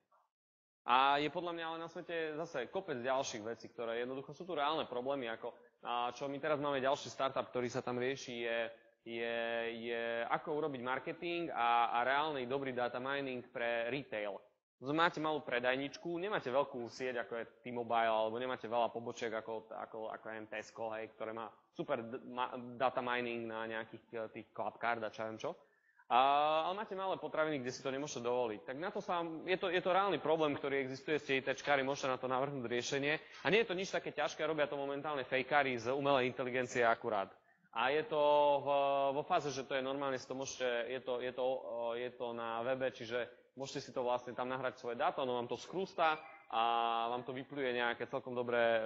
A je podľa mňa ale na svete zase kopec ďalších vecí, ktoré jednoducho sú tu reálne problémy, ako a čo my teraz máme ďalší startup, ktorý sa tam rieši, je, je, je ako urobiť marketing a, a reálny dobrý data mining pre retail máte malú predajničku, nemáte veľkú sieť, ako je T-Mobile, alebo nemáte veľa pobočiek, ako, ako, ako je Tesco, hej, ktoré má super data mining na nejakých tých club a čo čo. A, ale máte malé potraviny, kde si to nemôžete dovoliť. Tak na to sa, je to, je to reálny problém, ktorý existuje, ste ITčkári, môžete na to navrhnúť riešenie. A nie je to nič také ťažké, robia to momentálne fejkári z umelej inteligencie akurát. A je to v, vo fáze, že to je normálne, si to môžete, je to, je to, je to na webe, čiže môžete si to vlastne tam nahrať svoje dáta, ono vám to skrústa a vám to vypluje nejaké celkom dobré e,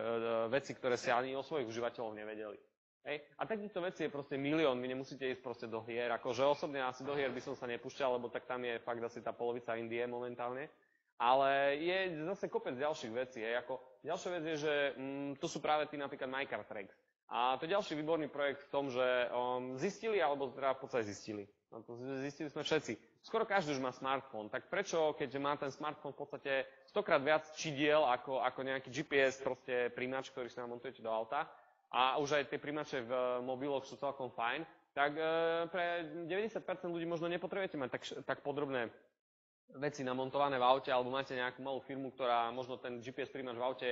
veci, ktoré si ani o svojich užívateľov nevedeli. Hej. A takýchto vecí je proste milión, vy nemusíte ísť proste do hier, akože osobne asi do hier by som sa nepúšťal, lebo tak tam je fakt asi tá polovica Indie momentálne. Ale je zase kopec ďalších vecí. Hej. Ako, ďalšia vec je, že mm, to sú práve tí napríklad Minecraft Tracks. A to je ďalší výborný projekt v tom, že um, zistili, alebo teda v podstate zistili. No to zistili sme všetci skoro každý už má smartfón, tak prečo, keď má ten smartfón v podstate stokrát viac čidiel ako, ako nejaký GPS, proste príjmač, ktorý si namontujete do auta, a už aj tie príjmače v mobiloch sú celkom fajn, tak e, pre 90% ľudí možno nepotrebujete mať tak, tak podrobné veci namontované v aute, alebo máte nejakú malú firmu, ktorá možno ten GPS príjmač v aute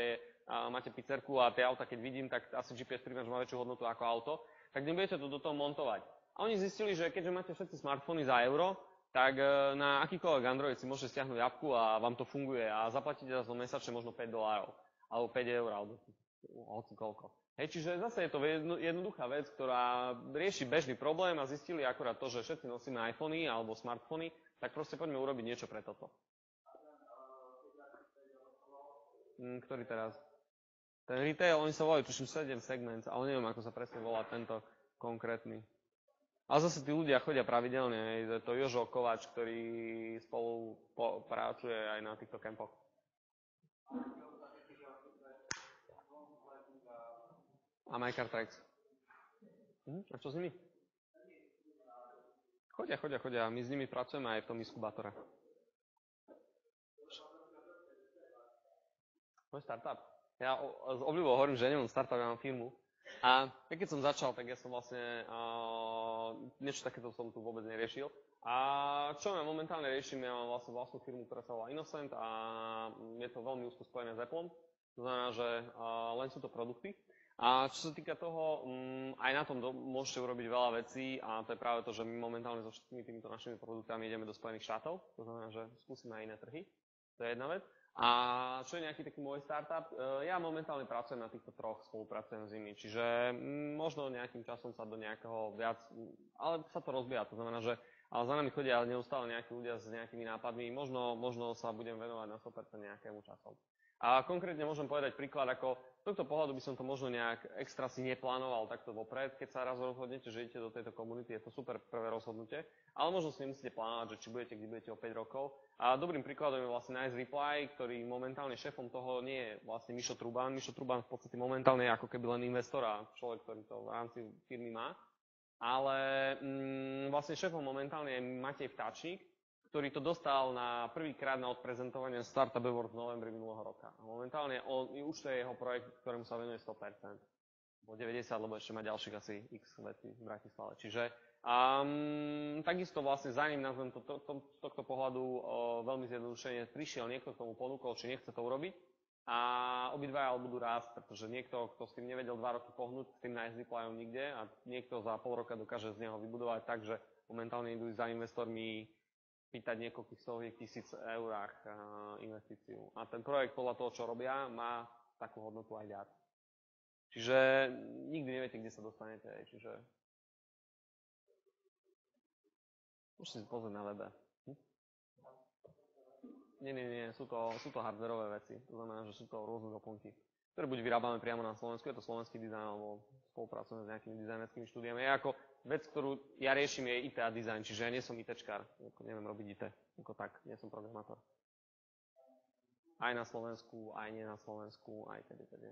a máte pizzerku a tie auta, keď vidím, tak asi GPS príjmač má väčšiu hodnotu ako auto. tak nebudete to do toho montovať. A oni zistili, že keďže máte všetci smartfóny za euro, tak na akýkoľvek Android si môžete stiahnuť apku a vám to funguje a zaplatíte za to mesačne možno 5 dolárov, alebo 5 eur, alebo hoci koľko. Hej, čiže zase je to jednoduchá vec, ktorá rieši bežný problém a zistili akorát to, že všetci nosíme iPhony alebo smartfóny, tak proste poďme urobiť niečo pre toto. Hm, ktorý teraz? Ten retail, oni sa volajú, tuším 7 segments, ale neviem, ako sa presne volá tento konkrétny. Ale zase tí ľudia chodia pravidelne, je to Jožo Kovač, ktorý spolu pracuje aj na týchto kempoch. A MyCarTrax. Hm? A čo s nimi? Chodia, chodia, chodia. My s nimi pracujeme aj v tom inkubátore. Môj startup? Ja z obľubou hovorím, že nemám startup, ja mám firmu. A keď som začal, tak ja som vlastne uh, niečo takéto som tu vôbec neriešil. A čo ja momentálne riešim, ja mám vlastne vlastnú firmu, ktorá sa volá Innocent a je to veľmi úzko spojené s Apple. To znamená, že uh, len sú to produkty. A čo sa týka toho, um, aj na tom môžete urobiť veľa vecí a to je práve to, že my momentálne so všetkými týmito našimi produktami ideme do Spojených štátov. To znamená, že skúsime aj iné trhy. To je jedna vec. A čo je nejaký taký môj startup? E, ja momentálne pracujem na týchto troch, spolupracujem s nimi, čiže mm, možno nejakým časom sa do nejakého viac, ale sa to rozbieha, to znamená, že ale za nami chodia neustále nejakí ľudia s nejakými nápadmi, možno, možno sa budem venovať na 100% nejakému časom. A konkrétne môžem povedať príklad, ako z tohto pohľadu by som to možno nejak extra si neplánoval takto vopred. Keď sa raz rozhodnete, že idete do tejto komunity, je to super prvé rozhodnutie, ale možno si nemusíte plánovať, že či budete, kde budete o 5 rokov. A dobrým príkladom je vlastne Nice Reply, ktorý momentálne šéfom toho nie je vlastne Mišo Truban. Mišo Truban v podstate momentálne je ako keby len investor a človek, ktorý to v rámci firmy má. Ale mm, vlastne šéfom momentálne je Matej Vtáčnik, ktorý to dostal na prvýkrát na odprezentovanie Startup Award v novembri minulého roka. Momentálne on, už to je jeho projekt, ktorému sa venuje 100%. Bo 90, lebo ešte má ďalších asi x vecí v Bratislave. Čiže um, takisto vlastne za ním, nazvem to, to, to tohto pohľadu o, veľmi zjednodušene, prišiel niekto k tomu ponúkol, či nechce to urobiť. A obidvaja budú rásť, pretože niekto, kto s tým nevedel dva roky pohnúť, s tým nájsť nikde a niekto za pol roka dokáže z neho vybudovať tak, že momentálne idú za investormi pýtať niekoľkých stoviek tisíc eurách eh, investíciu. A ten projekt podľa toho, čo robia, má takú hodnotu aj viac. Čiže nikdy neviete, kde sa dostanete. Čiže Môžete si pozrieť na webe. Hm? Nie, nie, nie, sú to, sú to hardwareové veci. To znamená, že sú to rôzne doplnky, ktoré buď vyrábame priamo na Slovensku, je to slovenský dizajn, alebo spolupracujeme s nejakými dizajnerskými štúdiami. Ja ako vec, ktorú ja riešim, je IT a design, čiže ja nie som ITčkár, ako neviem robiť IT, ako tak, nie som programátor. Aj na Slovensku, aj nie na Slovensku, aj tedy, tedy.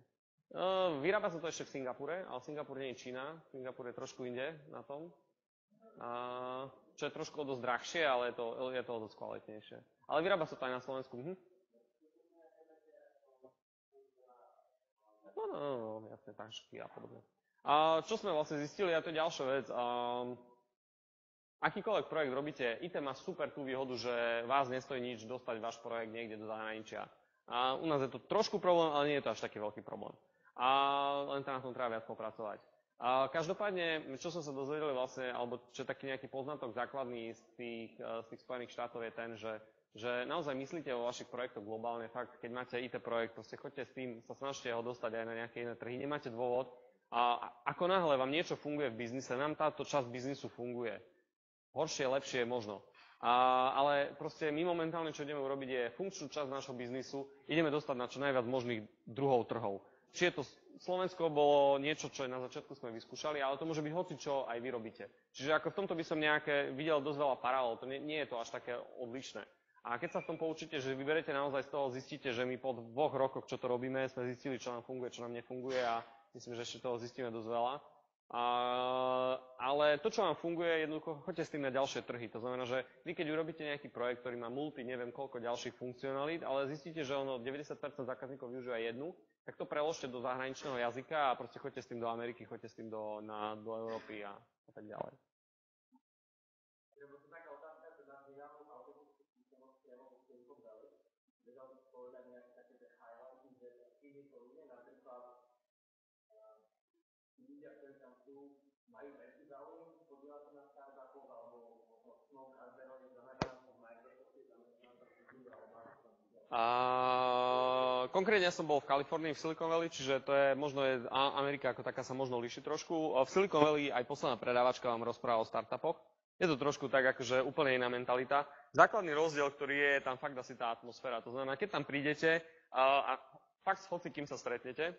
Vyrába sa to ešte v Singapure, ale Singapur nie je Čína, Singapur je trošku inde na tom. Uh, čo je trošku dosť drahšie, ale je to, je to dosť kvalitnejšie. Ale vyrába sa to aj na Slovensku. Hm? No, no, no, no, jasne, tašky a podobne. A čo sme vlastne zistili, a to je ďalšia vec, um, akýkoľvek projekt robíte, IT má super tú výhodu, že vás nestojí nič dostať váš projekt niekde do zahraničia. A u nás je to trošku problém, ale nie je to až taký veľký problém. A len tam na tom treba viac popracovať. A každopádne, čo som sa dozvedel vlastne, alebo čo je taký nejaký poznatok základný z tých, e, z tých Spojených štátov je ten, že, že naozaj myslíte o vašich projektoch globálne. Fakt, keď máte IT projekt, proste choďte s tým, sa snažte ho dostať aj na nejaké iné trhy. Nemáte dôvod, a ako náhle vám niečo funguje v biznise, nám táto časť biznisu funguje. Horšie, lepšie možno. A, ale proste my momentálne, čo ideme urobiť, je funkčnú časť nášho biznisu, ideme dostať na čo najviac možných druhov trhov. Či je to Slovensko bolo niečo, čo na začiatku sme vyskúšali, ale to môže byť hoci čo aj vy robíte. Čiže ako v tomto by som nejaké videl dosť veľa paralel, to nie, nie je to až také odlišné. A keď sa v tom poučíte, že vyberete naozaj z toho, zistíte, že my po dvoch rokoch, čo to robíme, sme zistili, čo nám funguje, čo nám nefunguje a Myslím, že ešte toho zistíme dosť veľa. A, ale to, čo vám funguje, jednoducho choďte s tým na ďalšie trhy. To znamená, že vy keď urobíte nejaký projekt, ktorý má multi, neviem koľko ďalších funkcionalít, ale zistíte, že ono 90% zákazníkov využíva jednu, tak to preložte do zahraničného jazyka a proste choďte s tým do Ameriky, choďte s tým do, na, do Európy a, a tak ďalej. majú väčší záujem podielať sa na startupoch alebo snov každého je zamestnancov v Microsofte, zamestnancov v Google alebo a konkrétne som bol v Kalifornii, v Silicon Valley, čiže to je možno je, Amerika ako taká sa možno líši trošku. V Silicon Valley aj posledná predávačka vám rozpráva o startupoch. Je to trošku tak, akože úplne iná mentalita. Základný rozdiel, ktorý je, je tam fakt asi tá atmosféra. To znamená, keď tam prídete a, a fakt s kým sa stretnete,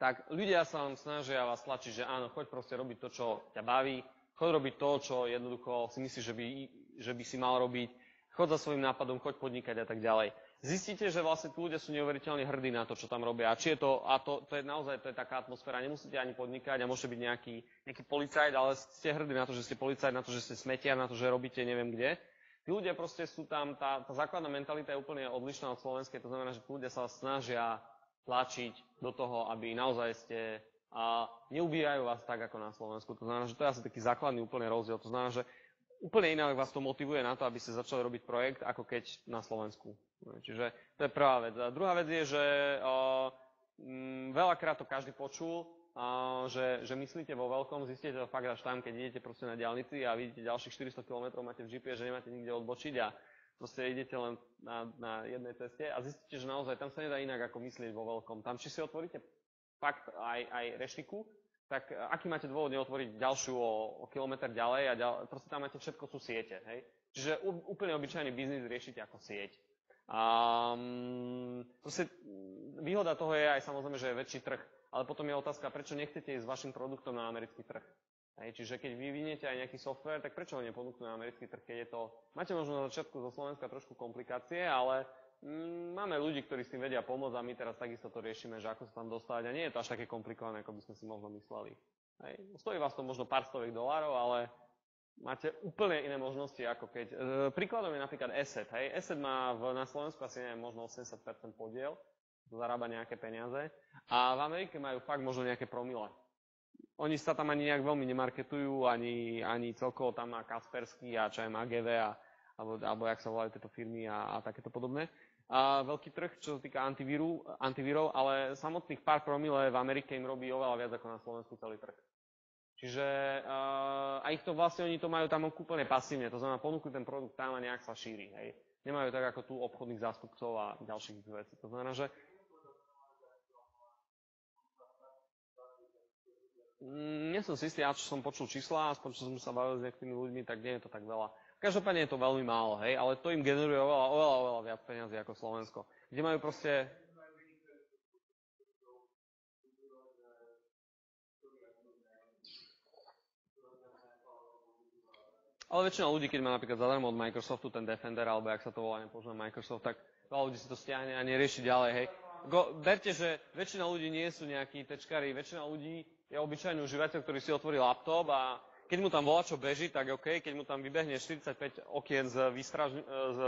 tak ľudia sa vám snažia vás tlačiť, že áno, choď proste robiť to, čo ťa baví, choď robiť to, čo jednoducho si myslíš, že by, že by si mal robiť, choď za svojím nápadom, choď podnikať a tak ďalej. Zistíte, že vlastne tí ľudia sú neuveriteľne hrdí na to, čo tam robia. A či je to, a to, to je naozaj to je taká atmosféra, nemusíte ani podnikať a môžete byť nejaký, nejaký policajt, ale ste hrdí na to, že ste policajt, na to, že ste smetia, na to, že robíte neviem kde. Tí ľudia proste sú tam, tá, tá základná mentalita je úplne odlišná od slovenskej, to znamená, že tí ľudia sa snažia tlačiť do toho, aby naozaj ste a neubíjajú vás tak ako na Slovensku. To znamená, že to je asi taký základný úplne rozdiel. To znamená, že úplne inak vás to motivuje na to, aby ste začali robiť projekt, ako keď na Slovensku. Čiže to je prvá vec. A druhá vec je, že m, veľakrát to každý počul, a, že, že myslíte vo veľkom, zistíte to fakt až tam, keď idete proste na diálnici a vidíte ďalších 400 km, máte v GPS, že nemáte nikde odbočiť a proste idete len na, na jednej ceste a zistíte, že naozaj tam sa nedá inak ako myslieť vo veľkom. Tam či si otvoríte fakt aj, aj reštiku, tak e, aký máte dôvod neotvoriť ďalšiu o, o kilometr ďalej a ďalej, proste tam máte všetko sú siete, hej. Čiže úplne obyčajný biznis riešite ako sieť. Um, proste výhoda toho je aj samozrejme, že je väčší trh, ale potom je otázka, prečo nechcete ísť s vašim produktom na americký trh. Hej, čiže keď vyviniete aj nejaký software, tak prečo ho neponúknú na americký trh, keď je to... Máte možno na začiatku zo Slovenska trošku komplikácie, ale mm, máme ľudí, ktorí s tým vedia pomôcť a my teraz takisto to riešime, že ako sa tam dostať a nie je to až také komplikované, ako by sme si možno mysleli. Hej. Stojí vás to možno pár stovek dolárov, ale máte úplne iné možnosti, ako keď... E, príkladom je napríklad ESET. Hej. ESET má v, na Slovensku asi neviem, možno 80% podiel, zarába nejaké peniaze a v Amerike majú fakt možno nejaké promile oni sa tam ani nejak veľmi nemarketujú, ani, ani celkovo tam má Kaspersky a čo aj AGV a, alebo, alebo jak sa volajú tieto firmy a, a takéto podobné. A veľký trh, čo sa týka antivíru, antivírov, ale samotných pár promile v Amerike im robí oveľa viac ako na Slovensku celý trh. Čiže uh, a ich to vlastne, oni to majú tam úplne pasívne, to znamená ponúkli ten produkt tam a nejak sa šíri. Hej. Nemajú tak ako tu obchodných zástupcov a ďalších vecí. To znamená, že Mm, nie som si istý, ja čo som počul čísla, aspoň čo som sa bavil s niektorými ľuďmi, tak nie je to tak veľa. Každopádne je to veľmi málo, hej, ale to im generuje oveľa, oveľa, oveľa viac peniazy ako Slovensko. Kde majú proste... Ale väčšina ľudí, keď má napríklad zadarmo od Microsoftu ten Defender, alebo ak sa to volá, nepoužíva Microsoft, tak veľa ľudí si to stiahne a nerieši ďalej, hej. Go, berte, že väčšina ľudí nie sú nejakí tečkári, väčšina ľudí je obyčajný užívateľ, ktorý si otvorí laptop a keď mu tam volá, čo beží, tak OK, keď mu tam vybehne 45 okien s, výstraž, s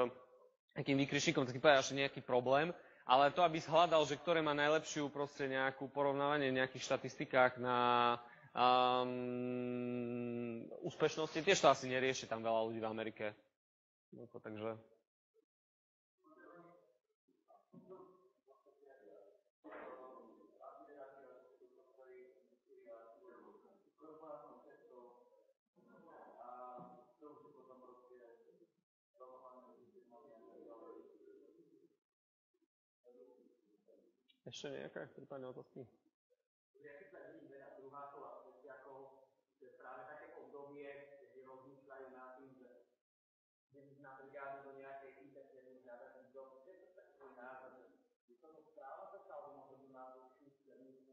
nejakým výkričníkom, tak povedal, že nejaký problém, ale to, aby hľadal, že ktoré má najlepšiu proste nejakú porovnávanie v nejakých štatistikách na um, úspešnosti, tiež to asi nerieši tam veľa ľudí v Amerike. No, takže Ešte nejaká prípadne otázky? Ja keď sa vidím veľa druhákov a spolužiakov, že práve také obdobie, kde rozmýšľajú nad tým, že ísť na brigádu do nejakej IT firmy, hľadať ten job, čo je to taký svoj názor, že je to správna cesta, alebo možno by mal určitú smernicu,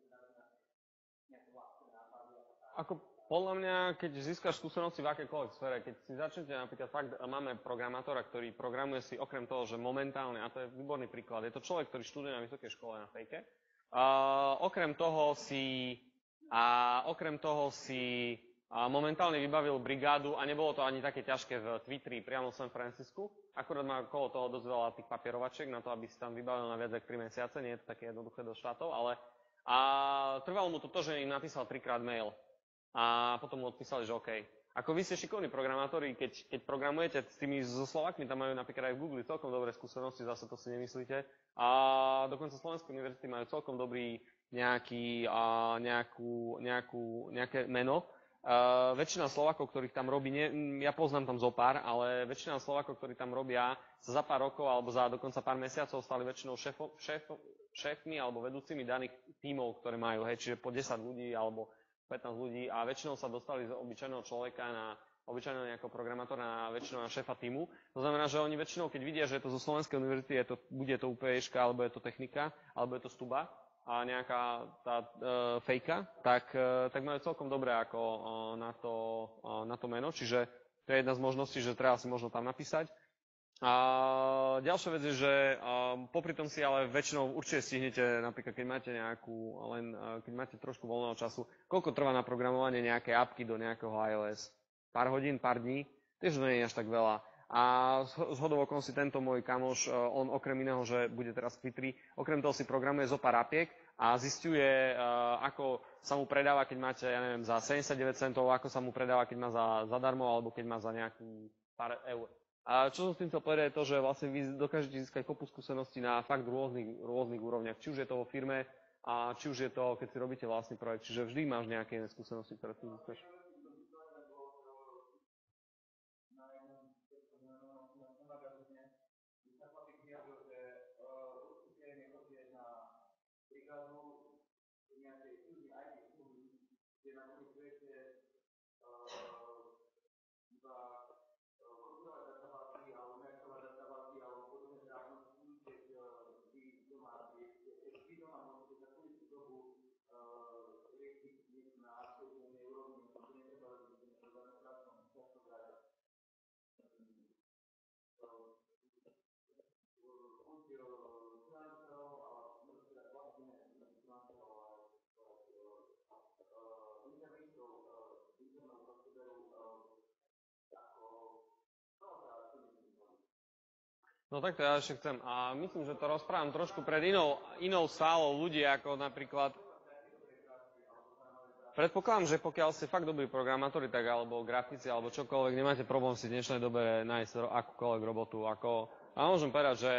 nejaké vlastné nápady a tak. Ako podľa mňa, keď získaš skúsenosti v akékoľvek sfére, keď si začnete napríklad fakt, máme programátora, ktorý programuje si okrem toho, že momentálne, a to je výborný príklad, je to človek, ktorý študuje na vysokej škole na fejke, a okrem toho si, a okrem toho si a momentálne vybavil brigádu a nebolo to ani také ťažké v Twitteri priamo v San Francisku. Akurát má okolo toho dosť veľa tých papierovačiek na to, aby si tam vybavil na viac ako 3 mesiace. Nie je to také jednoduché do štátov, ale a trvalo mu to to, že im napísal trikrát mail a potom mu odpísali, že OK. Ako vy ste šikovní programátori, keď, keď programujete s tými so Slovakmi, tam majú napríklad aj v Google celkom dobré skúsenosti, zase to si nemyslíte. A dokonca Slovenské univerzity majú celkom dobrý nejaký, a nejakú, nejakú, nejaké meno. Uh, väčšina Slovakov, ktorých tam robí, nie, ja poznám tam zo pár, ale väčšina Slovakov, ktorí tam robia, sa za pár rokov alebo za dokonca pár mesiacov stali väčšinou šéfo, šéf, šéfmi alebo vedúcimi daných tímov, ktoré majú, hej, čiže po 10 ľudí alebo 15 ľudí a väčšinou sa dostali z obyčajného človeka na obyčajného nejakého programátora na väčšinou na šéfa týmu. To znamená, že oni väčšinou, keď vidia, že je to zo Slovenskej univerzity, je to, bude to UPŠ, alebo je to technika, alebo je to stuba, a nejaká tá e, fejka, tak, e, tak majú celkom dobré ako e, na, to, e, na to meno. Čiže to je jedna z možností, že treba si možno tam napísať. A ďalšia vec je, že e, popri tom si ale väčšinou určite stihnete, napríklad keď máte nejakú, len keď máte trošku voľného času, koľko trvá na programovanie nejaké apky do nejakého iOS? Pár hodín, pár dní? Tiež to nie je až tak veľa. A z okolností tento môj kamoš, on okrem iného, že bude teraz v okrem toho si programuje zo pár apiek a zistuje, ako sa mu predáva, keď máte, ja neviem, za 79 centov, ako sa mu predáva, keď má za, zadarmo, alebo keď má za nejaký pár eur. A čo som s tým chcel povedať, je to, že vlastne vy dokážete získať kopu skúseností na fakt rôznych, rôznych úrovniach. Či už je to vo firme, a či už je to, keď si robíte vlastný projekt. Čiže vždy máš nejaké iné skúsenosti, ktoré si získaš. No tak to ja ešte chcem. A myslím, že to rozprávam trošku pred inou, inou sálou ľudí, ako napríklad... Predpokladám, že pokiaľ ste fakt dobrí programátori, tak alebo grafici, alebo čokoľvek, nemáte problém si v dnešnej dobe nájsť akúkoľvek robotu. Ako... A môžem povedať, že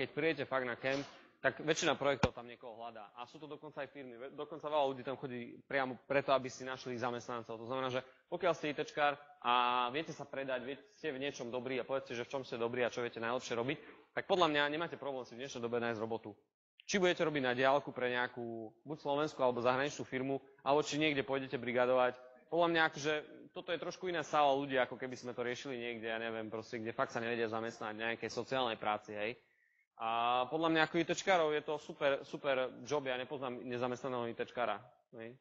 keď príjete fakt na camp, tak väčšina projektov tam niekoho hľadá. A sú to dokonca aj firmy. Dokonca veľa ľudí tam chodí priamo preto, aby si našli zamestnancov. To znamená, že pokiaľ ste ITčkár a viete sa predať, viete, ste v niečom dobrý a povedzte, že v čom ste dobrý a čo viete najlepšie robiť, tak podľa mňa nemáte problém si v dnešnej dobe nájsť robotu. Či budete robiť na diálku pre nejakú buď slovenskú alebo zahraničnú firmu, alebo či niekde pôjdete brigadovať. Podľa mňa akože toto je trošku iná sála ľudí, ako keby sme to riešili niekde, ja neviem, proste, kde fakt sa nevedia zamestnať nejakej sociálnej práci, hej a podľa mňa ako ITčkárov je to super, super job, ja nepoznám nezamestnaného ITčkára. Hej.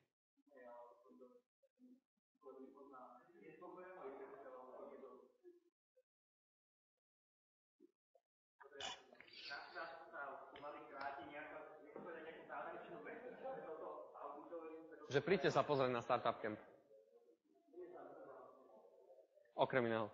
Že príďte sa pozrieť na Startup Camp. Okrem iného.